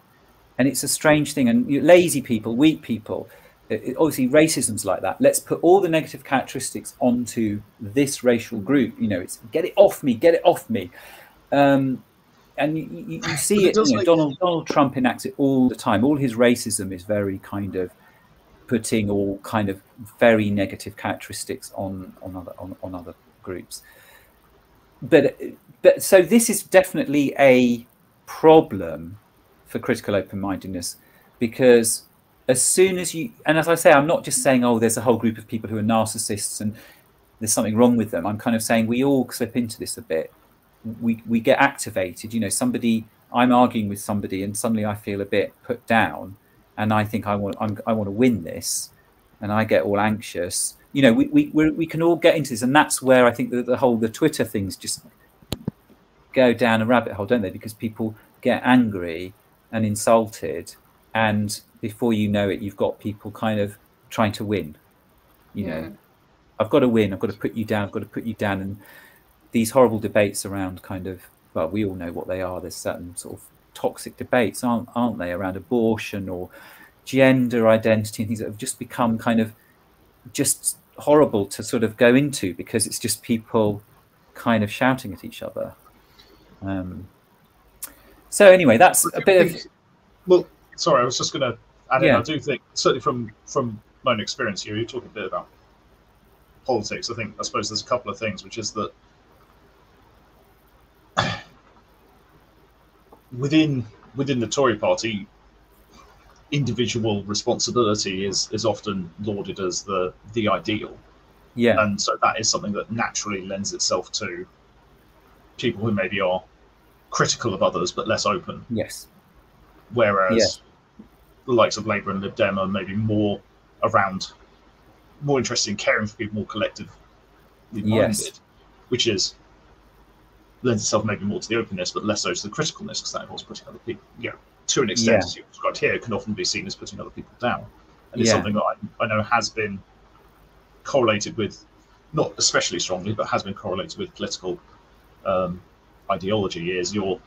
and it's a strange thing. And lazy people, weak people, it, obviously racism's like that. Let's put all the negative characteristics onto this racial group. You know, it's get it off me, get it off me. Um, and you, you, you see it. it you know, Donald Donald Trump enacts it all the time. All his racism is very kind of putting all kind of very negative characteristics on on other on, on other groups. But but so this is definitely a problem for critical open mindedness because as soon as you and as I say, I'm not just saying, oh, there's a whole group of people who are narcissists and there's something wrong with them. I'm kind of saying we all slip into this a bit. We we get activated. You know, somebody I'm arguing with somebody and suddenly I feel a bit put down and I think I want I'm, i want to win this and I get all anxious. You know, we we we can all get into this, and that's where I think the, the whole the Twitter things just go down a rabbit hole, don't they? Because people get angry and insulted, and before you know it, you've got people kind of trying to win. You yeah. know, I've got to win. I've got to put you down. I've got to put you down. And these horrible debates around kind of well, we all know what they are. There's certain sort of toxic debates, aren't aren't they, around abortion or gender identity and things that have just become kind of just horrible to sort of go into because it's just people kind of shouting at each other. Um, so anyway, that's a bit of. Well, sorry, I was just going to add yeah. in. I do think certainly from from my own experience here, you're talking a bit about politics. I think I suppose there's a couple of things, which is that within within the Tory party, individual responsibility is is often lauded as the the ideal. Yeah. And so that is something that naturally lends itself to people who maybe are critical of others but less open. Yes. Whereas yeah. the likes of Labour and Lib Dem are maybe more around, more interested in caring for people, more collectively minded, yes. which is lends itself maybe more to the openness, but less so to the criticalness because that involves putting other people, you know, to an extent, yeah. as you described here, can often be seen as putting other people down. And it's yeah. something that I, I know has been correlated with, not especially strongly, but has been correlated with political um, ideology is your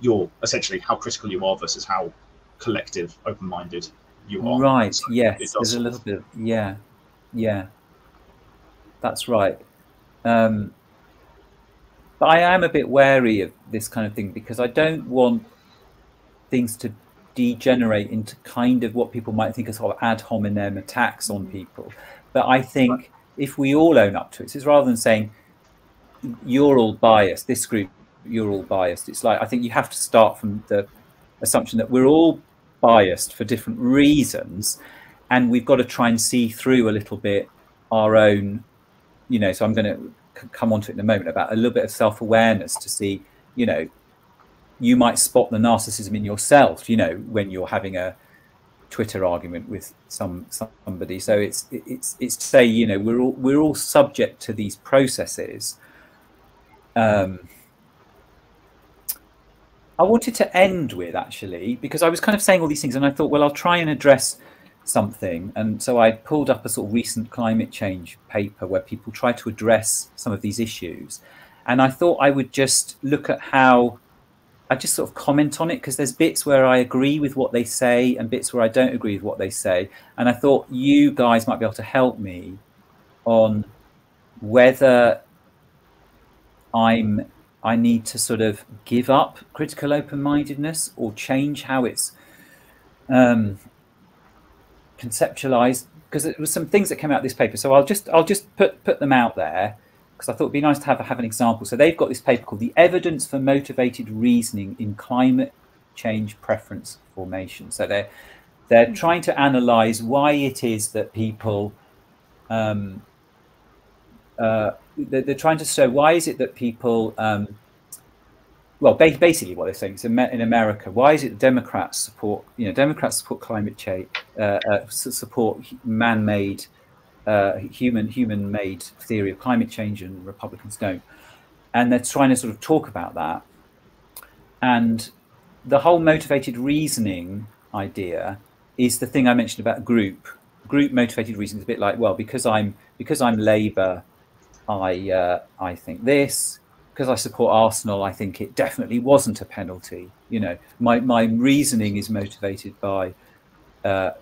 your essentially how critical you are versus how collective, open minded you are. Right. So yes. There's a little bit. Of, yeah. Yeah. That's right. Um, but I am a bit wary of this kind of thing because I don't want things to degenerate into kind of what people might think of sort of ad hominem attacks on people. But I think if we all own up to it, it's rather than saying you're all biased, this group you're all biased. It's like I think you have to start from the assumption that we're all biased for different reasons, and we've got to try and see through a little bit our own, you know. So I'm going to come on to it in a moment about a little bit of self awareness to see, you know, you might spot the narcissism in yourself, you know, when you're having a Twitter argument with some somebody. So it's it's it's to say, you know, we're all we're all subject to these processes. Um, I wanted to end with actually because I was kind of saying all these things, and I thought, well, I'll try and address something. And so I pulled up a sort of recent climate change paper where people try to address some of these issues. And I thought I would just look at how I just sort of comment on it because there's bits where I agree with what they say and bits where I don't agree with what they say. And I thought you guys might be able to help me on whether I'm I need to sort of give up critical open-mindedness or change how it's um, conceptualized because there was some things that came out of this paper. So I'll just I'll just put put them out there because I thought it'd be nice to have have an example. So they've got this paper called "The Evidence for Motivated Reasoning in Climate Change Preference Formation." So they're they're mm-hmm. trying to analyze why it is that people um, uh, they're, they're, trying to show why is it that people um, well basically what they're saying is in america why is it democrats support you know democrats support climate change uh, uh, support man-made uh, human human-made theory of climate change and republicans don't. And they're trying to sort of talk about that. And the whole motivated reasoning idea is the thing i mentioned about group. Group motivated reasoning is a bit like well because i'm because i'm Labour I uh, I think this because I support Arsenal. I think it definitely wasn't a penalty. You know, my my reasoning is motivated by uh,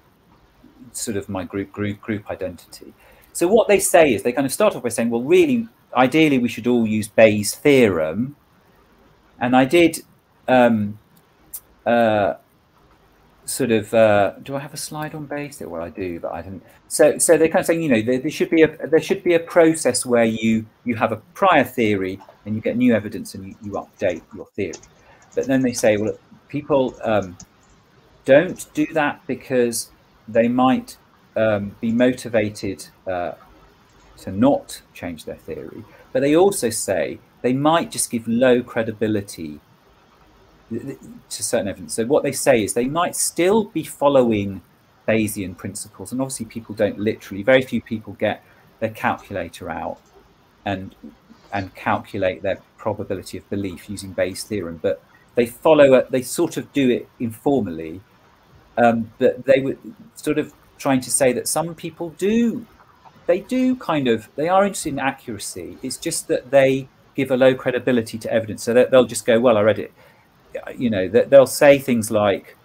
sort of my group group group identity. So what they say is they kind of start off by saying, well, really, ideally, we should all use Bayes' theorem, and I did. Um, uh, sort of uh, do I have a slide on Bayes? Well, I do, but I didn't. So, so they're kind of saying, you know, there, there, should be a there should be a process where you you have a prior theory and you get new evidence and you, you update your theory. But then they say, well, people um, don't do that because they might um, be motivated uh, to not change their theory. But they also say they might just give low credibility to certain evidence. So what they say is they might still be following Bayesian principles, and obviously people don't literally. Very few people get their calculator out and and calculate their probability of belief using Bayes' theorem, but they follow it. They sort of do it informally, um, but they were sort of trying to say that some people do. They do kind of. They are interested in accuracy. It's just that they give a low credibility to evidence, so they'll just go, "Well, I read it." you know, they'll say things like,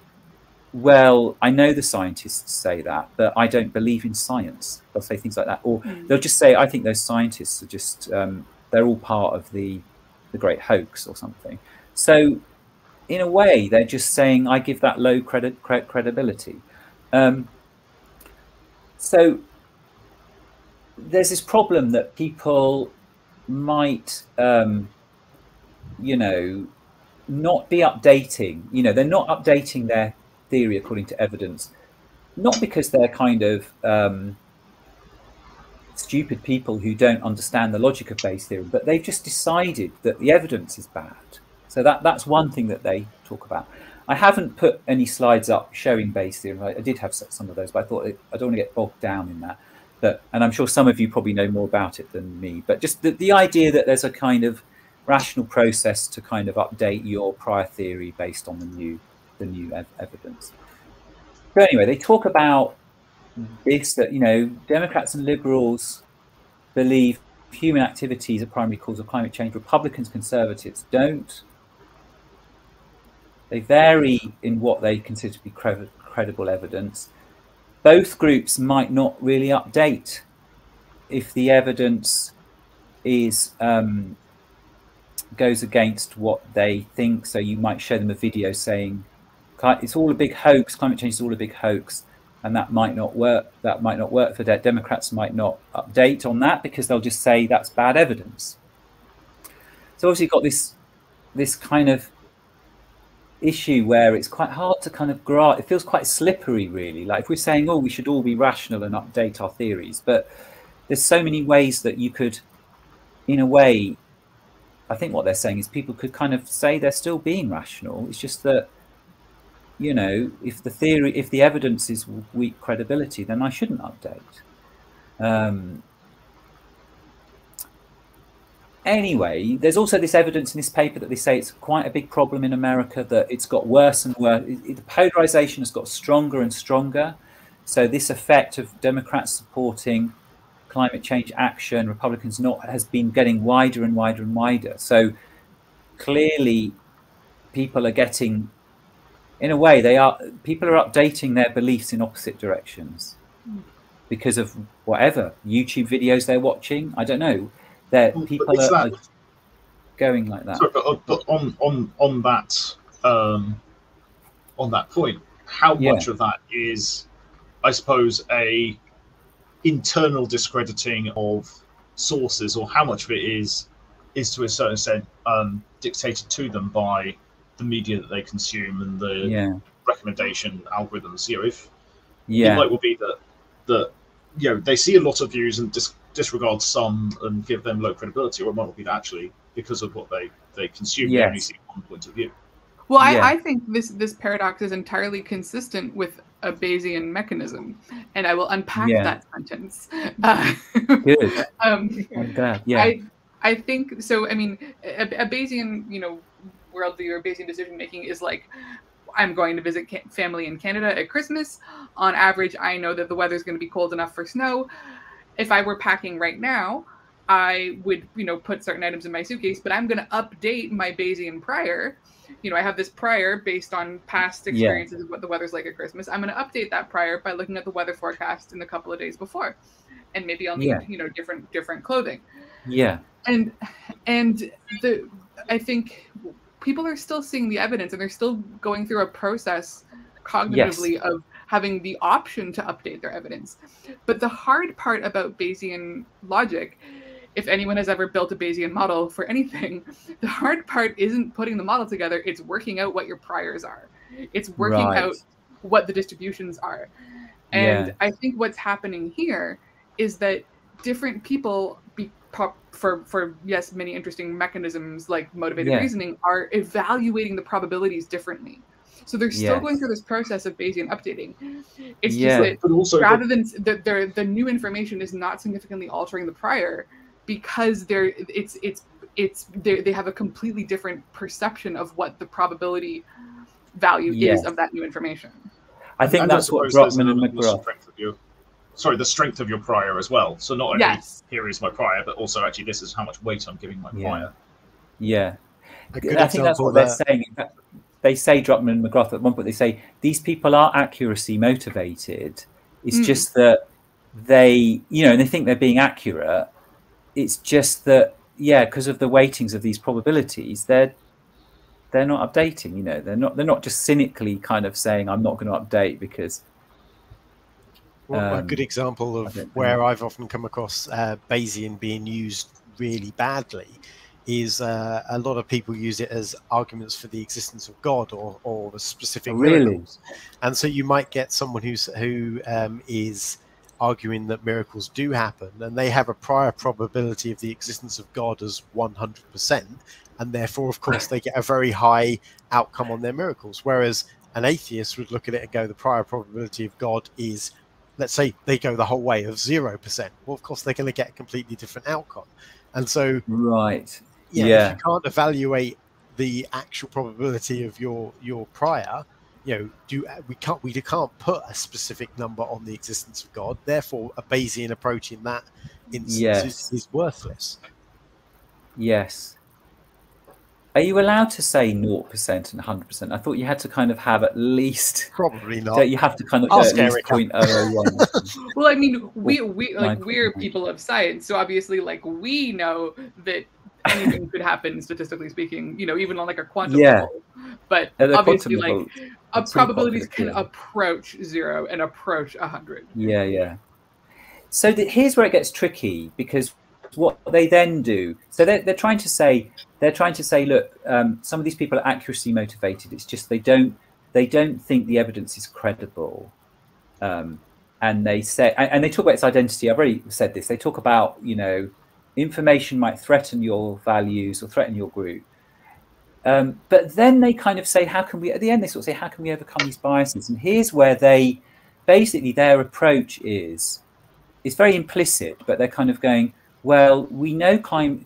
well, I know the scientists say that, but I don't believe in science. They'll say things like that, or mm. they'll just say, I think those scientists are just um, they're all part of the the great hoax or something. So, in a way, they're just saying I give that low credit credibility. Um, so there's this problem that people might, um, you know, not be updating. You know, they're not updating their theory according to evidence, not because they're kind of um, stupid people who don't understand the logic of Bayes' theorem, but they've just decided that the evidence is bad. So that that's one thing that they talk about. I haven't put any slides up showing Bayes' theorem. I, I did have some of those, but I thought it, I don't want to get bogged down in that. But and I'm sure some of you probably know more about it than me. But just the, the idea that there's a kind of rational process to kind of update your prior theory based on the new the new ev evidence. So anyway, they talk about this that you know Democrats and liberals believe human activities are primary cause of climate change. Republicans, conservatives don't. They vary in what they consider to be cre credible evidence. Both groups might not really update if the evidence is um, goes against what they think. So you might show them a video saying it's all a big hoax, climate change is all a big hoax, and that might not work. That might not work for. Democrats might not update on that because they'll just say that's bad evidence. So obviously, you've got this this kind of issue where it's quite hard to kind of grasp. It feels quite slippery, really. Like if we're saying, "Oh, we should all be rational and update our theories," but there's so many ways that you could, in a way, I think what they're saying is people could kind of say they're still being rational. It's just that, you know, if the theory, if the evidence is weak credibility, then I shouldn't update. Um, anyway, there's also this evidence in this paper that they say it's quite a big problem in America, that it's got worse and worse. the polarization has got stronger and stronger. So, this effect of Democrats supporting climate change action, Republicans not, has been getting wider and wider and wider. So clearly, people are getting, in a way, they are people are updating their beliefs in opposite directions because of whatever YouTube videos they're watching. I don't know. They're, people are, that, are, going like that. Sorry, but, uh, but, on on on that um, on that point, how yeah. much of that is, I suppose, a internal discrediting of sources or how much of it is is to a certain extent um, dictated to them by the media that they consume and the yeah. recommendation algorithms. You know, if yeah, it might well be that that you know they see a lot of views and dis- disregard some and give them low credibility, or it might well be that actually because of what they they consume, yes. they only see one point of view. Well, I, I think this this paradox is entirely consistent with a Bayesian mechanism, and I will unpack yeah. that sentence. Uh, Good. um, I'm glad. Yeah. I, I think so. I mean, a, a Bayesian, you know, worldview or Bayesian decision making is like, I'm going to visit family in Canada at Christmas. On average, I know that the weather's going to be cold enough for snow. If I were packing right now, I would, you know, put certain items in my suitcase, but I'm going to update my Bayesian prior you know, I have this prior based on past experiences yeah. of what the weather's like at Christmas. I'm going to update that prior by looking at the weather forecast in the couple of days before, and maybe I'll need yeah. you know different different clothing. Yeah. And and the I think people are still seeing the evidence and they're still going through a process cognitively yes. of having the option to update their evidence. But the hard part about Bayesian logic if anyone has ever built a Bayesian model for anything, the hard part isn't putting the model together, it's working out what your priors are. It's working right. out what the distributions are. And yeah. I think what's happening here is that different people be, for for yes many interesting mechanisms like motivated yeah. reasoning are evaluating the probabilities differently. So they're still yes. going through this process of Bayesian updating. It's yeah. just that also, rather than the, the, the new information is not significantly altering the prior, because they're it's it's it's they they have a completely different perception of what the probability value yes. is of that new information. I think and that's what Druckman and McGrath. Sorry, the strength of your prior as well. So not only yes. here is my prior, but also actually this is how much weight I'm giving my yeah. prior. Yeah, I think that's what they're saying. They say Druckman and McGrath at one point. They say these people are accuracy motivated. It's mm. just that they, you know, and they think they're being accurate, it's just that yeah, because of the weightings of these probabilities, they're they're not updating. You know, they're not they're not just cynically kind of saying I'm not going to update because. Well, um, a good example of where I've often come across uh, Bayesian being used really badly is uh, a lot of people use it as arguments for the existence of God or, or specific oh, really? miracles. And so you might get someone who's who um, is arguing that miracles do happen, and they have a prior probability of the existence of God as 100%, and therefore, of course, they get a very high outcome on their miracles. Whereas an atheist would look at it and go, the prior probability of God is, let's say, they go the whole way of 0%. Well, of course, they're going to get a completely different outcome. And so, right. Yeah, yeah. If you can't evaluate the actual probability of your your prior, you know, do we can't we can't put a specific number on the existence of God. Therefore, a Bayesian approach in that instance yes. is, is, worthless. Yes. Are you allowed to say 0% and 100%? I thought you had to kind of have at least. Probably not. You have to kind of Ask at least point well, I mean, we we like we're people of science, so obviously, like we know that anything could happen statistically speaking. You know, even on like a quantum yeah. level. But obviously, like uh, probabilities can yeah. approach zero and approach a hundred. Yeah, yeah. So the, here's where it gets tricky because what they then do. So they're, they're trying to say they're trying to say, look, um, some of these people are accuracy motivated. It's just they don't they don't think the evidence is credible. Um, and they say and, and they talk about its identity. I've already said this. They talk about you know information might threaten your values or threaten your group. Um, but then they kind of say, how can we, at the end, they sort of say, how can we overcome these biases? And here's where they basically their approach is, it's very implicit, but they're kind of going, well, we know climate,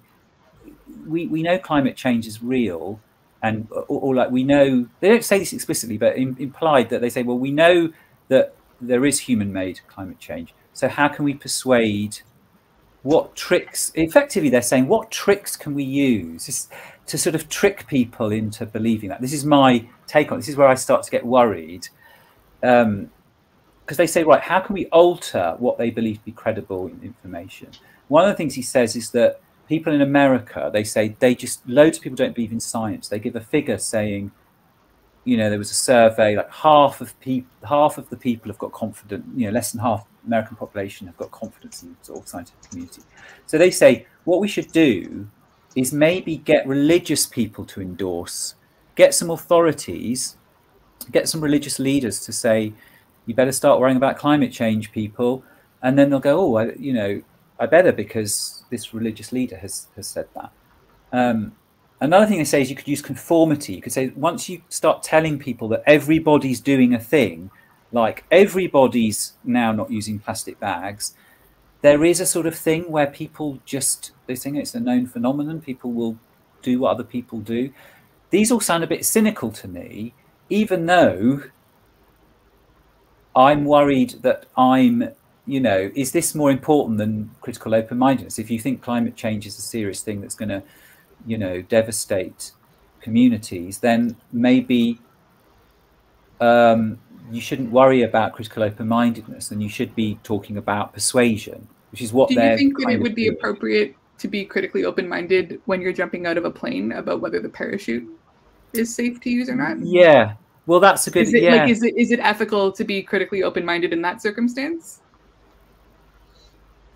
we, we know climate change is real. And, or, or like we know, they don't say this explicitly, but in, implied that they say, well, we know that there is human made climate change. So how can we persuade what tricks effectively they're saying what tricks can we use to sort of trick people into believing that this is my take on this is where i start to get worried because um, they say right how can we alter what they believe to be credible information one of the things he says is that people in america they say they just loads of people don't believe in science they give a figure saying you know there was a survey like half of people half of the people have got confident you know less than half American population have got confidence in sort of scientific community. So they say what we should do is maybe get religious people to endorse, get some authorities, get some religious leaders to say, you better start worrying about climate change, people. And then they'll go, oh, I, you know, I better because this religious leader has, has said that. Um, another thing they say is you could use conformity. You could say once you start telling people that everybody's doing a thing, like everybody's now not using plastic bags, there is a sort of thing where people just they think it's a known phenomenon. People will do what other people do. These all sound a bit cynical to me, even though I'm worried that I'm, you know, is this more important than critical open mindedness? If you think climate change is a serious thing that's going to, you know, devastate communities, then maybe um, you shouldn't worry about critical open-mindedness and you should be talking about persuasion which is what do you think that it would be doing. appropriate to be critically open-minded when you're jumping out of a plane about whether the parachute is safe to use or not yeah well that's a good is it yeah. like is it is it ethical to be critically open-minded in that circumstance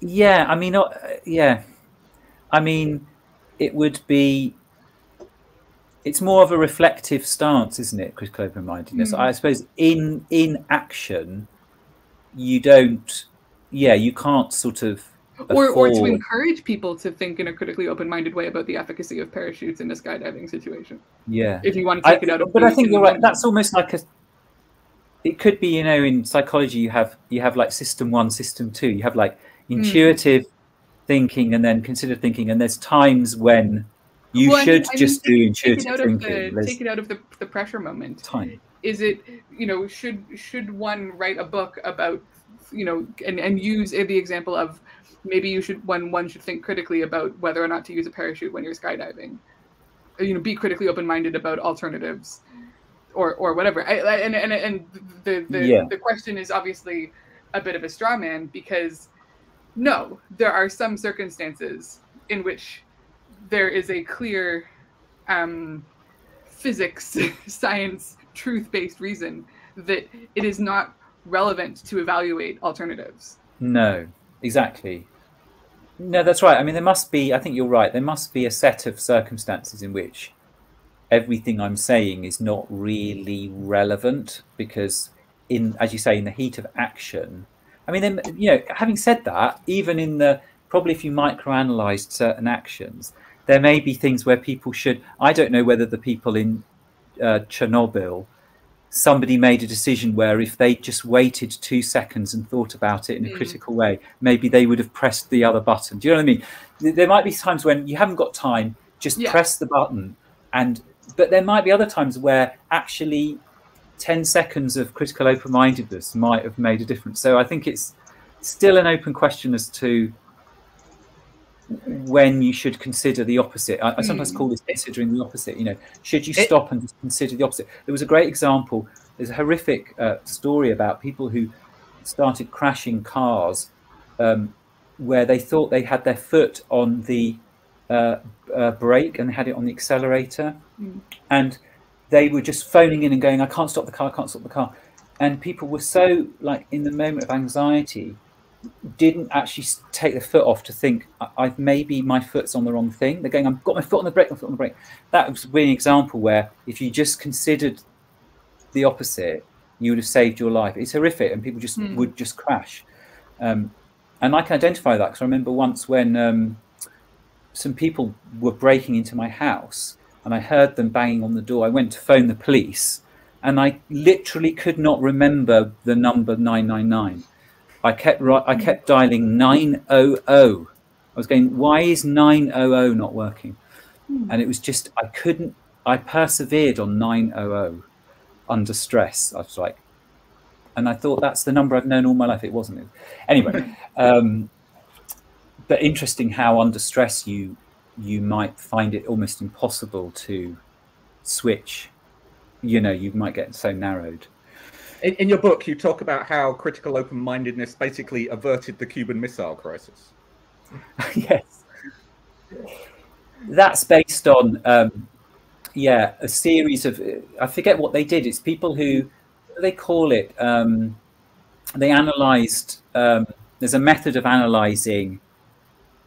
yeah i mean uh, yeah i mean it would be it's more of a reflective stance, isn't it? Critical open mindedness. Mm. I suppose in in action, you don't. Yeah, you can't sort of. Or, or to encourage people to think in a critically open-minded way about the efficacy of parachutes in a skydiving situation. Yeah, if you want to take I, it out of. But I think you're right. That's almost like a. It could be, you know, in psychology, you have you have like system one, system two. You have like. Intuitive mm. thinking and then considered thinking, and there's times when you well, should I mean, just I mean, do intuitive thinking. The, take it out of the, the pressure moment. Time. Is it you know should should one write a book about you know and and use the example of maybe you should one one should think critically about whether or not to use a parachute when you're skydiving. You know, be critically open minded about alternatives, or or whatever. I, and and and the the, yeah. the question is obviously a bit of a straw man because no, there are some circumstances in which there is a clear um, physics, science, truth based reason that it is not relevant to evaluate alternatives. No, exactly. No, that's right. I mean, there must be, I think you're right, there must be a set of circumstances in which everything I'm saying is not really relevant because, in as you say, in the heat of action, I mean, then, you know, having said that, even in the probably if you microanalyzed certain actions, there may be things where people should. I don't know whether the people in uh, Chernobyl, somebody made a decision where if they just waited two seconds and thought about it in a mm. critical way, maybe they would have pressed the other button. Do you know what I mean? There might be times when you haven't got time, just yeah. press the button, and but there might be other times where actually 10 seconds of critical open-mindedness might have made a difference. So I think it's still an open question as to when you should consider the opposite. I, I sometimes mm. call this considering the opposite. You know, should you stop and consider the opposite? There was a great example. There's a horrific uh, story about people who started crashing cars um, where they thought they had their foot on the uh, uh, brake and had it on the accelerator, mm. and they were just phoning in and going, "I can't stop the car, I can't stop the car," and people were so like in the moment of anxiety didn't actually take the foot off to think I've maybe my foot's on the wrong thing. They're going, I've got my foot on the brake, my foot on the brake. That was an example where if you just considered the opposite, you would have saved your life. It's horrific, and people just mm. would just crash. Um, and I can identify that because I remember once when um, some people were breaking into my house, and I heard them banging on the door. I went to phone the police, and I literally could not remember the number nine nine nine I kept I kept dialing 900. I was going, why is 900 not working? Hmm. And it was just I couldn't. I persevered on 900 under stress. I was like, and I thought that's the number I've known all my life. It wasn't. Anyway, um, but interesting how under stress you you might find it almost impossible to switch. You know, you might get so narrowed in, in your book, you talk about how critical open mindedness basically averted the Cuban Missile Crisis. yes. That's based on, um, yeah, a series of, I forget what they did. It's people who, they call it? Um, they analysed. Um, there's a method of analysing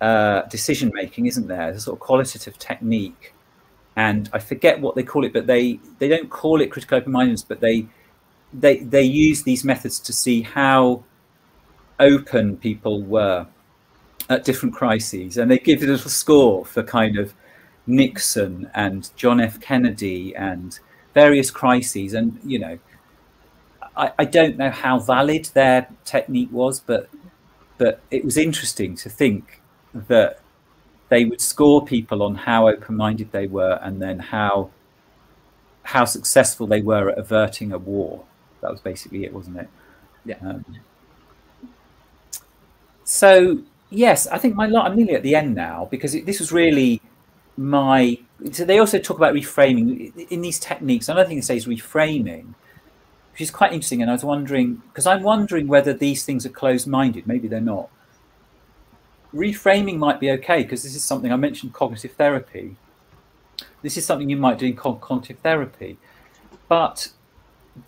uh, decision making, isn't there? There's a sort of qualitative technique, and I forget what they call it, but they they don't call it critical open mindedness, but they they they use these methods to see how open people were at different crises, and they give it a little score for kind of Nixon and John F. Kennedy and various crises, and you know, I, I don't know how valid their technique was, but but it was interesting to think that they would score people on how open-minded they were, and then how how successful they were at averting a war. That was basically it, wasn't it? Yeah. Um, so yes, I think my I'm nearly at the end now because it, this was really my. So they also talk about reframing in these techniques. Another thing it says reframing, which is quite interesting. And I was wondering because I'm wondering whether these things are closed-minded. Maybe they're not. Reframing might be okay because this is something I mentioned cognitive therapy. This is something you might do in cognitive therapy, but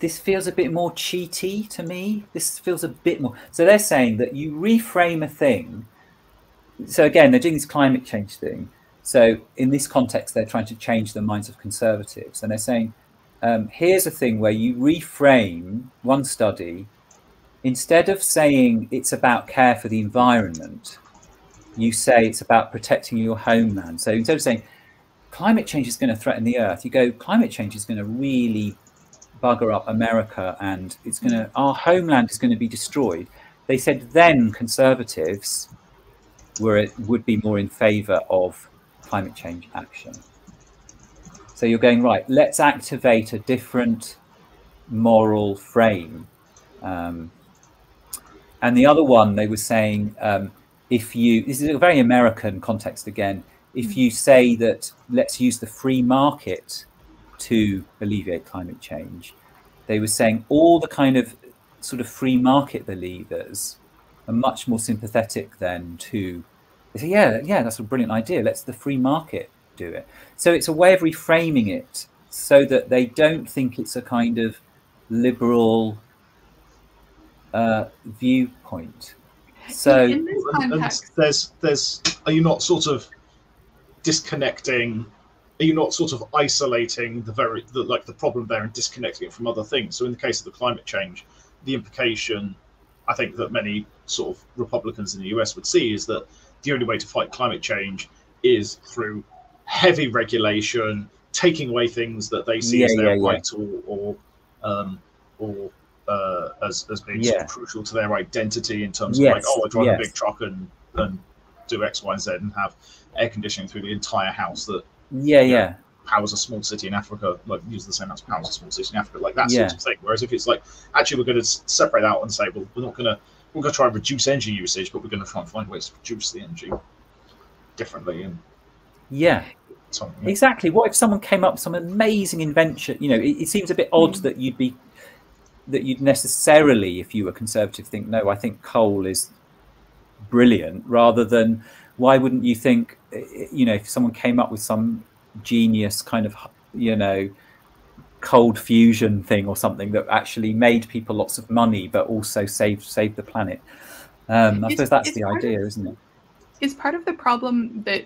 this feels a bit more cheaty to me. This feels a bit more. So they're saying that you reframe a thing. So again, they're doing this climate change thing. So in this context, they're trying to change the minds of conservatives, and they're saying, um, here's a thing where you reframe one study instead of saying it's about care for the environment. You say it's about protecting your homeland. So instead of saying climate change is going to threaten the earth, you go climate change is going to really bugger up America and it's going to, our homeland is going to be destroyed. They said then conservatives were would be more in favor of climate change action. So you're going, right, let's activate a different moral frame. Um, and the other one, they were saying, um, if you, this is a very American context again, if you say that let's use the free market to alleviate climate change. They were saying all the kind of sort of free market believers are much more sympathetic than to they say, yeah, yeah, that's a brilliant idea. Let's the free market do it. So it's a way of reframing it so that they don't think it's a kind of liberal uh, viewpoint. So in, in context, there's there's are you not sort of disconnecting are you not sort of isolating the very the, like the problem there and disconnecting it from other things so in the case of the climate change the implication i think that many sort of republicans in the us would see is that the only way to fight climate change is through heavy regulation taking away things that they see yeah, as their yeah, right yeah. or or um, or uh, as, as being sort of crucial to their identity in terms yes. of like oh I drive yes. a big truck and and do X, Y, and Z and have air conditioning through the entire house that yeah, yeah. Know, powers a small city in Africa, like use the same as powers a small city in Africa, like that yeah. sort of thing. Whereas if it's like, actually, we're going to separate out and say, well, we're not going to, we're going to try and reduce energy usage, but we're going to try and find ways to reduce the energy differently. And yeah, exactly. What if someone came up with some amazing invention? You know, it, it seems a bit odd mm. that you'd be that you'd necessarily, if you were conservative, think no. I think coal is brilliant, rather than why wouldn't you think you know if someone came up with some genius kind of you know cold fusion thing or something that actually made people lots of money but also saved saved the planet um, i it's, suppose that's the idea of, isn't it it's part of the problem that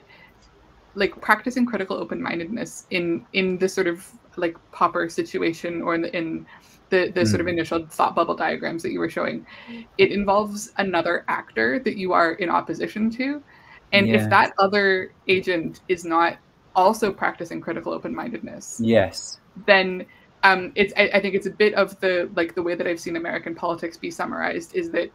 like practicing critical open-mindedness in in this sort of like Popper situation or in the, in the, the mm. sort of hmm. initial thought bubble diagrams that you were showing it involves another actor that you are in opposition to and if that other agent is not also practicing critical open-mindedness, yes, then um, it's I, I, think it's a bit of the like the way that I've seen American politics be summarized is that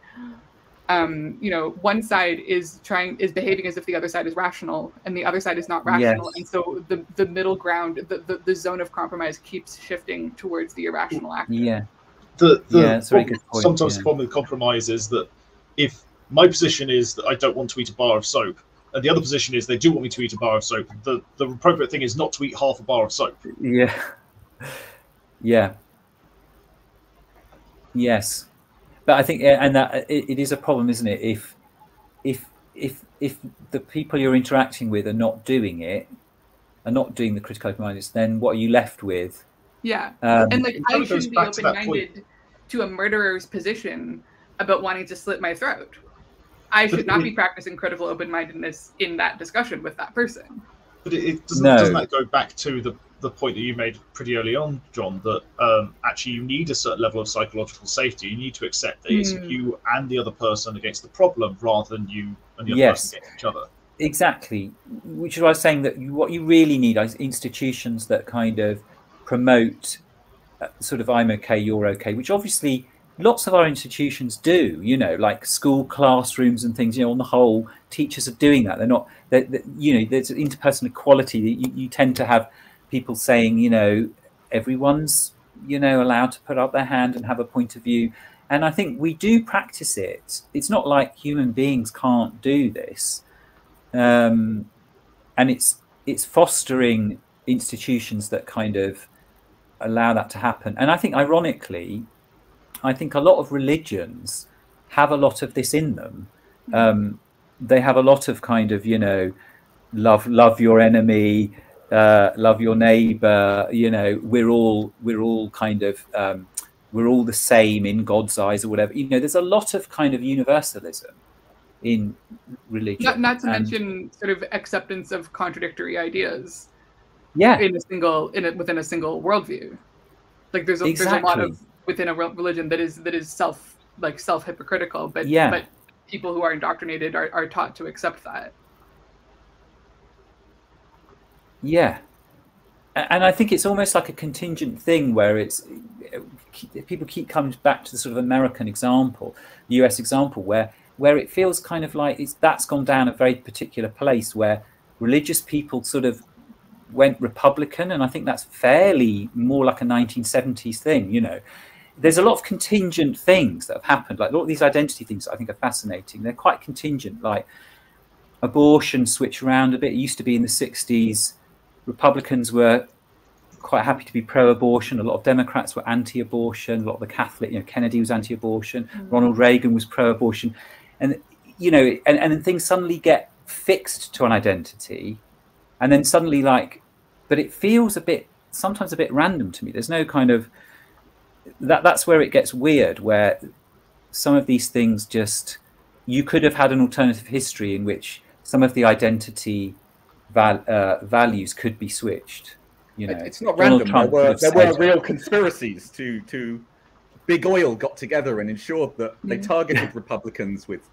um, you know one side is trying is behaving as if the other side is rational and the other side is not rational, yes. and so the the middle ground, the, the the zone of compromise keeps shifting towards the irrational actor. Yeah. The, the yeah, problem, sometimes yeah. the problem with compromise is that if my position is that I don't want to eat a bar of soap, and the other position is they do want me to eat a bar of soap. The the appropriate thing is not to eat half a bar of soap. Yeah. Yeah. Yes. But I think and that it, it is a problem, isn't it? If if if if the people you're interacting with are not doing it, are not doing the critical open mindedness, then what are you left with? Yeah. Um, and like I shouldn't be open minded to, to a murderer's position about wanting to slit my throat. I should not be practicing critical open mindedness in that discussion with that person. But it, it doesn't, no. doesn't that go back to the the point that you made pretty early on, John, that um, actually you need a certain level of psychological safety. You need to accept that mm. it's hmm. you and the other person against the problem rather than you and the other yes. person against each other. Exactly, which is why I was saying that you, what you really need is institutions that kind of promote uh, sort of I'm okay, you're okay, which obviously lots of our institutions do, you know, like school classrooms and things, you know, on the whole, teachers are doing that. They're not, they're, they're, you know, there's interpersonal equality. You, you tend to have people saying, you know, everyone's, you know, allowed to put up their hand and have a point of view. And I think we do practice it. It's not like human beings can't do this um, and it's it's fostering institutions that kind of allow that to happen. And I think, ironically, I think a lot of religions have a lot of this in them. Um, they have a lot of kind of you know, love love your enemy, uh, love your neighbor. You know, we're all we're all kind of um, we're all the same in God's eyes or whatever. You know, there's a lot of kind of universalism in religion. Not, not to and, mention sort of acceptance of contradictory ideas. Yeah. In a single in a, within a single worldview, like there's a, exactly. there's a lot of within a religion that is that is self like self hypocritical, but yeah. but people who are indoctrinated are, are taught to accept that. Yeah, and I think it's almost like a contingent thing where it's people keep coming back to the sort of American example, the US example, where where it feels kind of like it's that's gone down a very particular place where religious people sort of went Republican, and I think that's fairly more like a 1970s thing. You know, there's a lot of contingent things that have happened, like all these identity things I think are fascinating. They're quite contingent, like abortion switch around a bit. It used to be in the 60s, Republicans were quite happy to be pro-abortion. A lot of Democrats were anti-abortion. A lot of the Catholic, you know, Kennedy was anti-abortion. Mm. Ronald Reagan was pro-abortion and you know, and, and things suddenly get fixed to an identity, and then suddenly like, but it feels a bit sometimes a bit random to me. There's no kind of that. That's where it gets weird, where some of these things just you could have had an alternative history in which some of the identity val, uh, values could be switched. You know, it's not Donald random. Trump there were, there were real conspiracies to to big oil got together and ensured that they mm. targeted Republicans with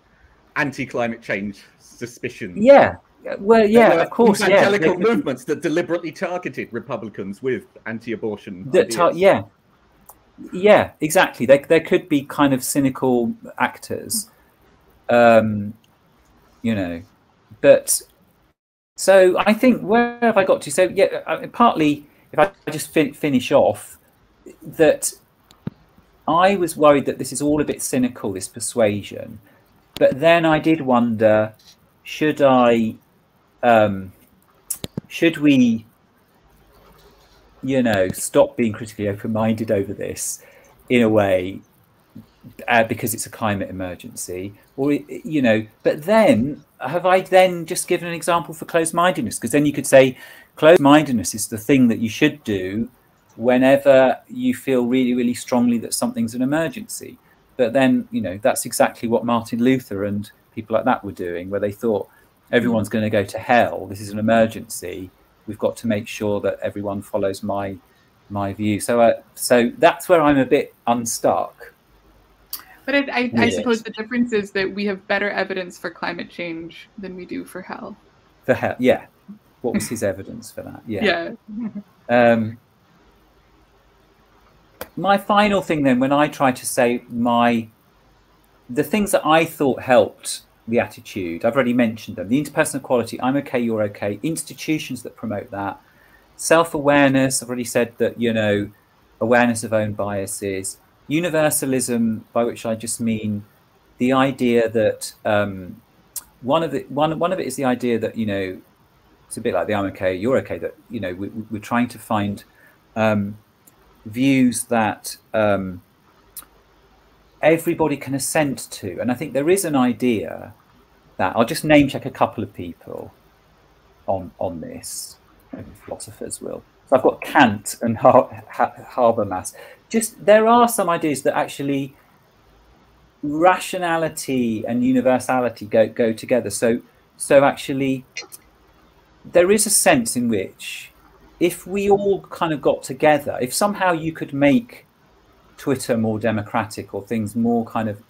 anti-climate change suspicions. Yeah, well, yeah, of course, evangelical yeah. movements that deliberately targeted Republicans with anti-abortion. Yeah, yeah, exactly. There, there could be kind of cynical actors, um, you know, but so I think where have I got to? So yeah, partly if I just fin- finish off that I was worried that this is all a bit cynical, this persuasion. But then I did wonder, should I, um, should we, you know, stop being critically open-minded over this in a way uh, because it's a climate emergency or you know but then have i then just given an example for closed-mindedness because then you could say closed-mindedness is the thing that you should do whenever you feel really, really strongly that something's an emergency. But then, you know, that's exactly what Martin Luther and people like that were doing, where they thought everyone's going to go to hell. This is an emergency. We've got to make sure that everyone follows my my view. So, uh, so that's where I'm a bit unstuck. But I, I, I suppose the difference is that we have better evidence for climate change than we do for hell. For hell, yeah. What was his evidence for that? Yeah. Yeah. Um, my final thing then, when I try to say my the things that I thought helped the attitude, I've already mentioned them. The interpersonal quality, I'm okay, you're okay. Institutions that promote that. Self-awareness, I've already said that, you know, awareness of own biases. Universalism, by which I just mean the idea that um, one of the one one of it is the idea that, you know, it's a bit like the I'm okay, you're okay, that, you know, we, we're trying to find um, views that um, everybody can assent to. And I think there is an idea that I'll just name check a couple of people on on this. Maybe philosophers will. So I've got Kant and Har- Habermas. Just there are some ideas that actually rationality and universality go go together. So so actually, there is a sense in which if we all kind of got together, if somehow you could make Twitter more democratic or things more kind of,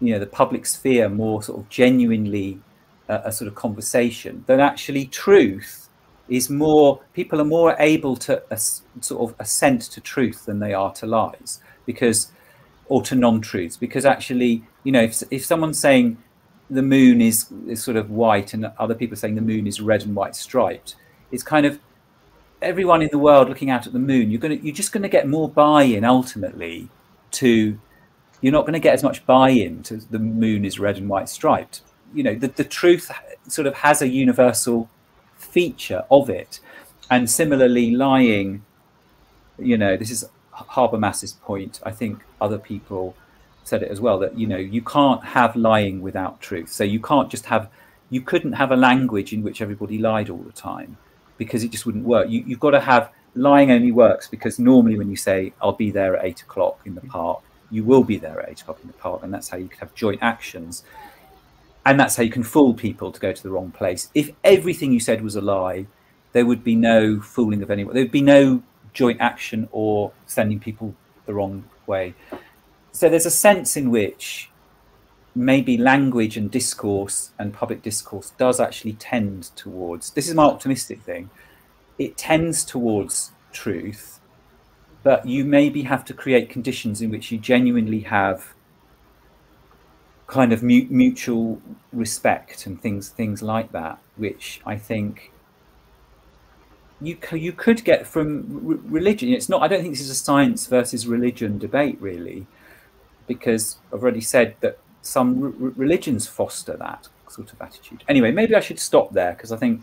you know, the public sphere more sort of genuinely a, a sort of conversation, then actually truth is more, people are more able to sort of assent to truth than they are to lies because, or to non-truths, because actually, you know, if, if someone's saying the moon is, is sort of white and other people saying the moon is red and white striped, it's kind of everyone in the world looking out at the moon, you're going to, you're just going to get more buy-in ultimately to, you're not going to get as much buy-in to the moon is red and white striped. You know, the, the truth sort of has a universal feature of it. And similarly, lying, you know, this is Habermas's point. I think other people said it as well that, you know, you can't have lying without truth. So you can't just have, you couldn't have a language in which everybody lied all the time because it just wouldn't work. You, you've got to have lying only works because normally when you say I'll be there at eight o'clock in the park, you will be there at eight o'clock in the park, and that's how you can have joint actions, and that's how you can fool people to go to the wrong place. If everything you said was a lie, there would be no fooling of anyone. There would be no joint action or sending people the wrong way. So there's a sense in which maybe language and discourse and public discourse does actually tend towards this is my optimistic thing it tends towards truth but you maybe have to create conditions in which you genuinely have kind of mutual respect and things things like that which i think you you could get from religion it's not i don't think this is a science versus religion debate really because i've already said that some religions foster that sort of attitude. Anyway, maybe I should stop there because I think.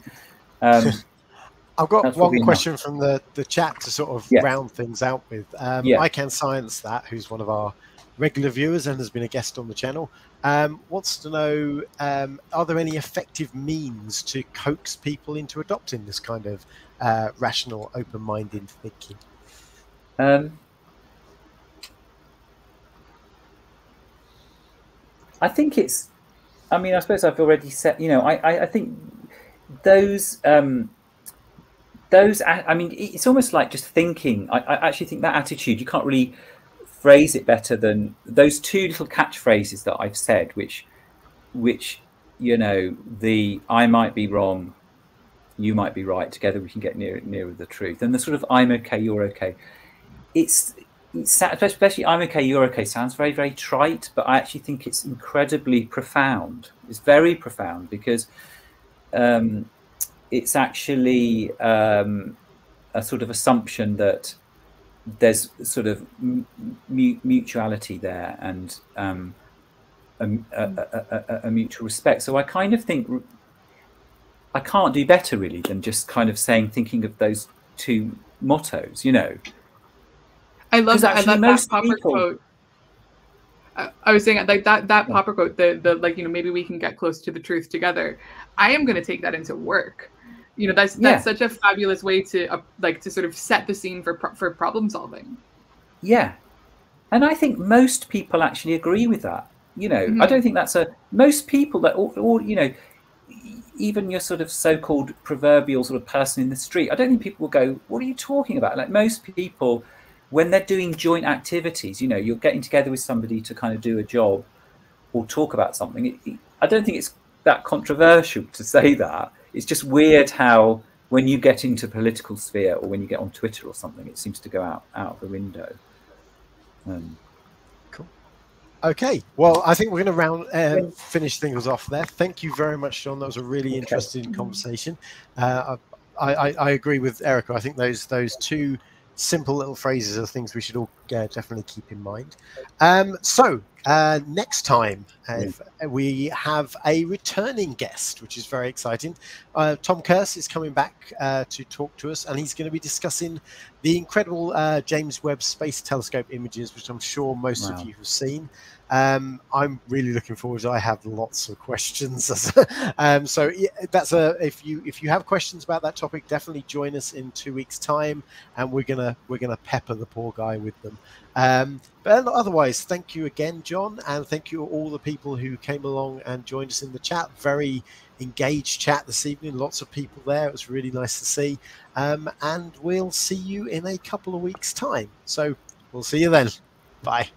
Um, I've got one question enough. from the, the chat to sort of yeah. round things out with. Um, yeah. I can science that, who's one of our regular viewers and has been a guest on the channel, um, wants to know: um, Are there any effective means to coax people into adopting this kind of uh, rational, open-minded thinking? Um, I think it's. I mean, I suppose I've already said. You know, I I, I think those um, those. I mean, it's almost like just thinking. I, I actually think that attitude. You can't really phrase it better than those two little catchphrases that I've said, which which you know the I might be wrong, you might be right. Together we can get near nearer the truth. And the sort of I'm okay, you're okay. It's especially I'm okay, you're okay, sounds very, very trite, but I actually think it's incredibly profound. It's very profound because um, it's actually um, a sort of assumption that there's sort of mutuality there and um, a, a, a, a, mutual respect. So I kind of think I can't do better really than just kind of saying, thinking of those two mottos, you know. I love that. I love that Popper people... quote. I was saying like that that yeah. Popper quote, the the like you know maybe we can get close to the truth together. I am going to take that into work. You know that's that's yeah. such a fabulous way to uh, like to sort of set the scene for for problem solving. Yeah, and I think most people actually agree with that. You know, mm-hmm. I don't think that's a most people that all, all you know even your sort of so-called proverbial sort of person in the street, I don't think people will go, "What are you talking about?" Like most people when they're doing joint activities, you know, you're getting together with somebody to kind of do a job or talk about something. It, I don't think it's that controversial to say that. It's just weird how when you get into political sphere or when you get on Twitter or something, it seems to go out out of the window. Um, cool. Okay. Well, I think we're going to round uh, finish things off there. Thank you very much, John. That was a really interesting conversation. Uh, I, I, I agree with Erica. I think those those two simple little phrases are things we should all uh, definitely keep in mind. Um, so uh, next time uh, we have a returning guest, which is very exciting. Uh, Tom Kerss is coming back uh, to talk to us, and he's going to be discussing the incredible uh, James Webb Space Telescope images, which I'm sure most wow. of you have seen. Um, I'm really looking forward. I have lots of questions. um, so yeah, that's a if you if you have questions about that topic, definitely join us in two weeks' time, and we're gonna we're gonna pepper the poor guy with them. Um, but otherwise, thank you again, John, and thank you all the people who came along and joined us in the chat. Very engaged chat this evening. Lots of people there. It was really nice to see. Um, and we'll see you in a couple of weeks' time. So we'll see you then. Bye.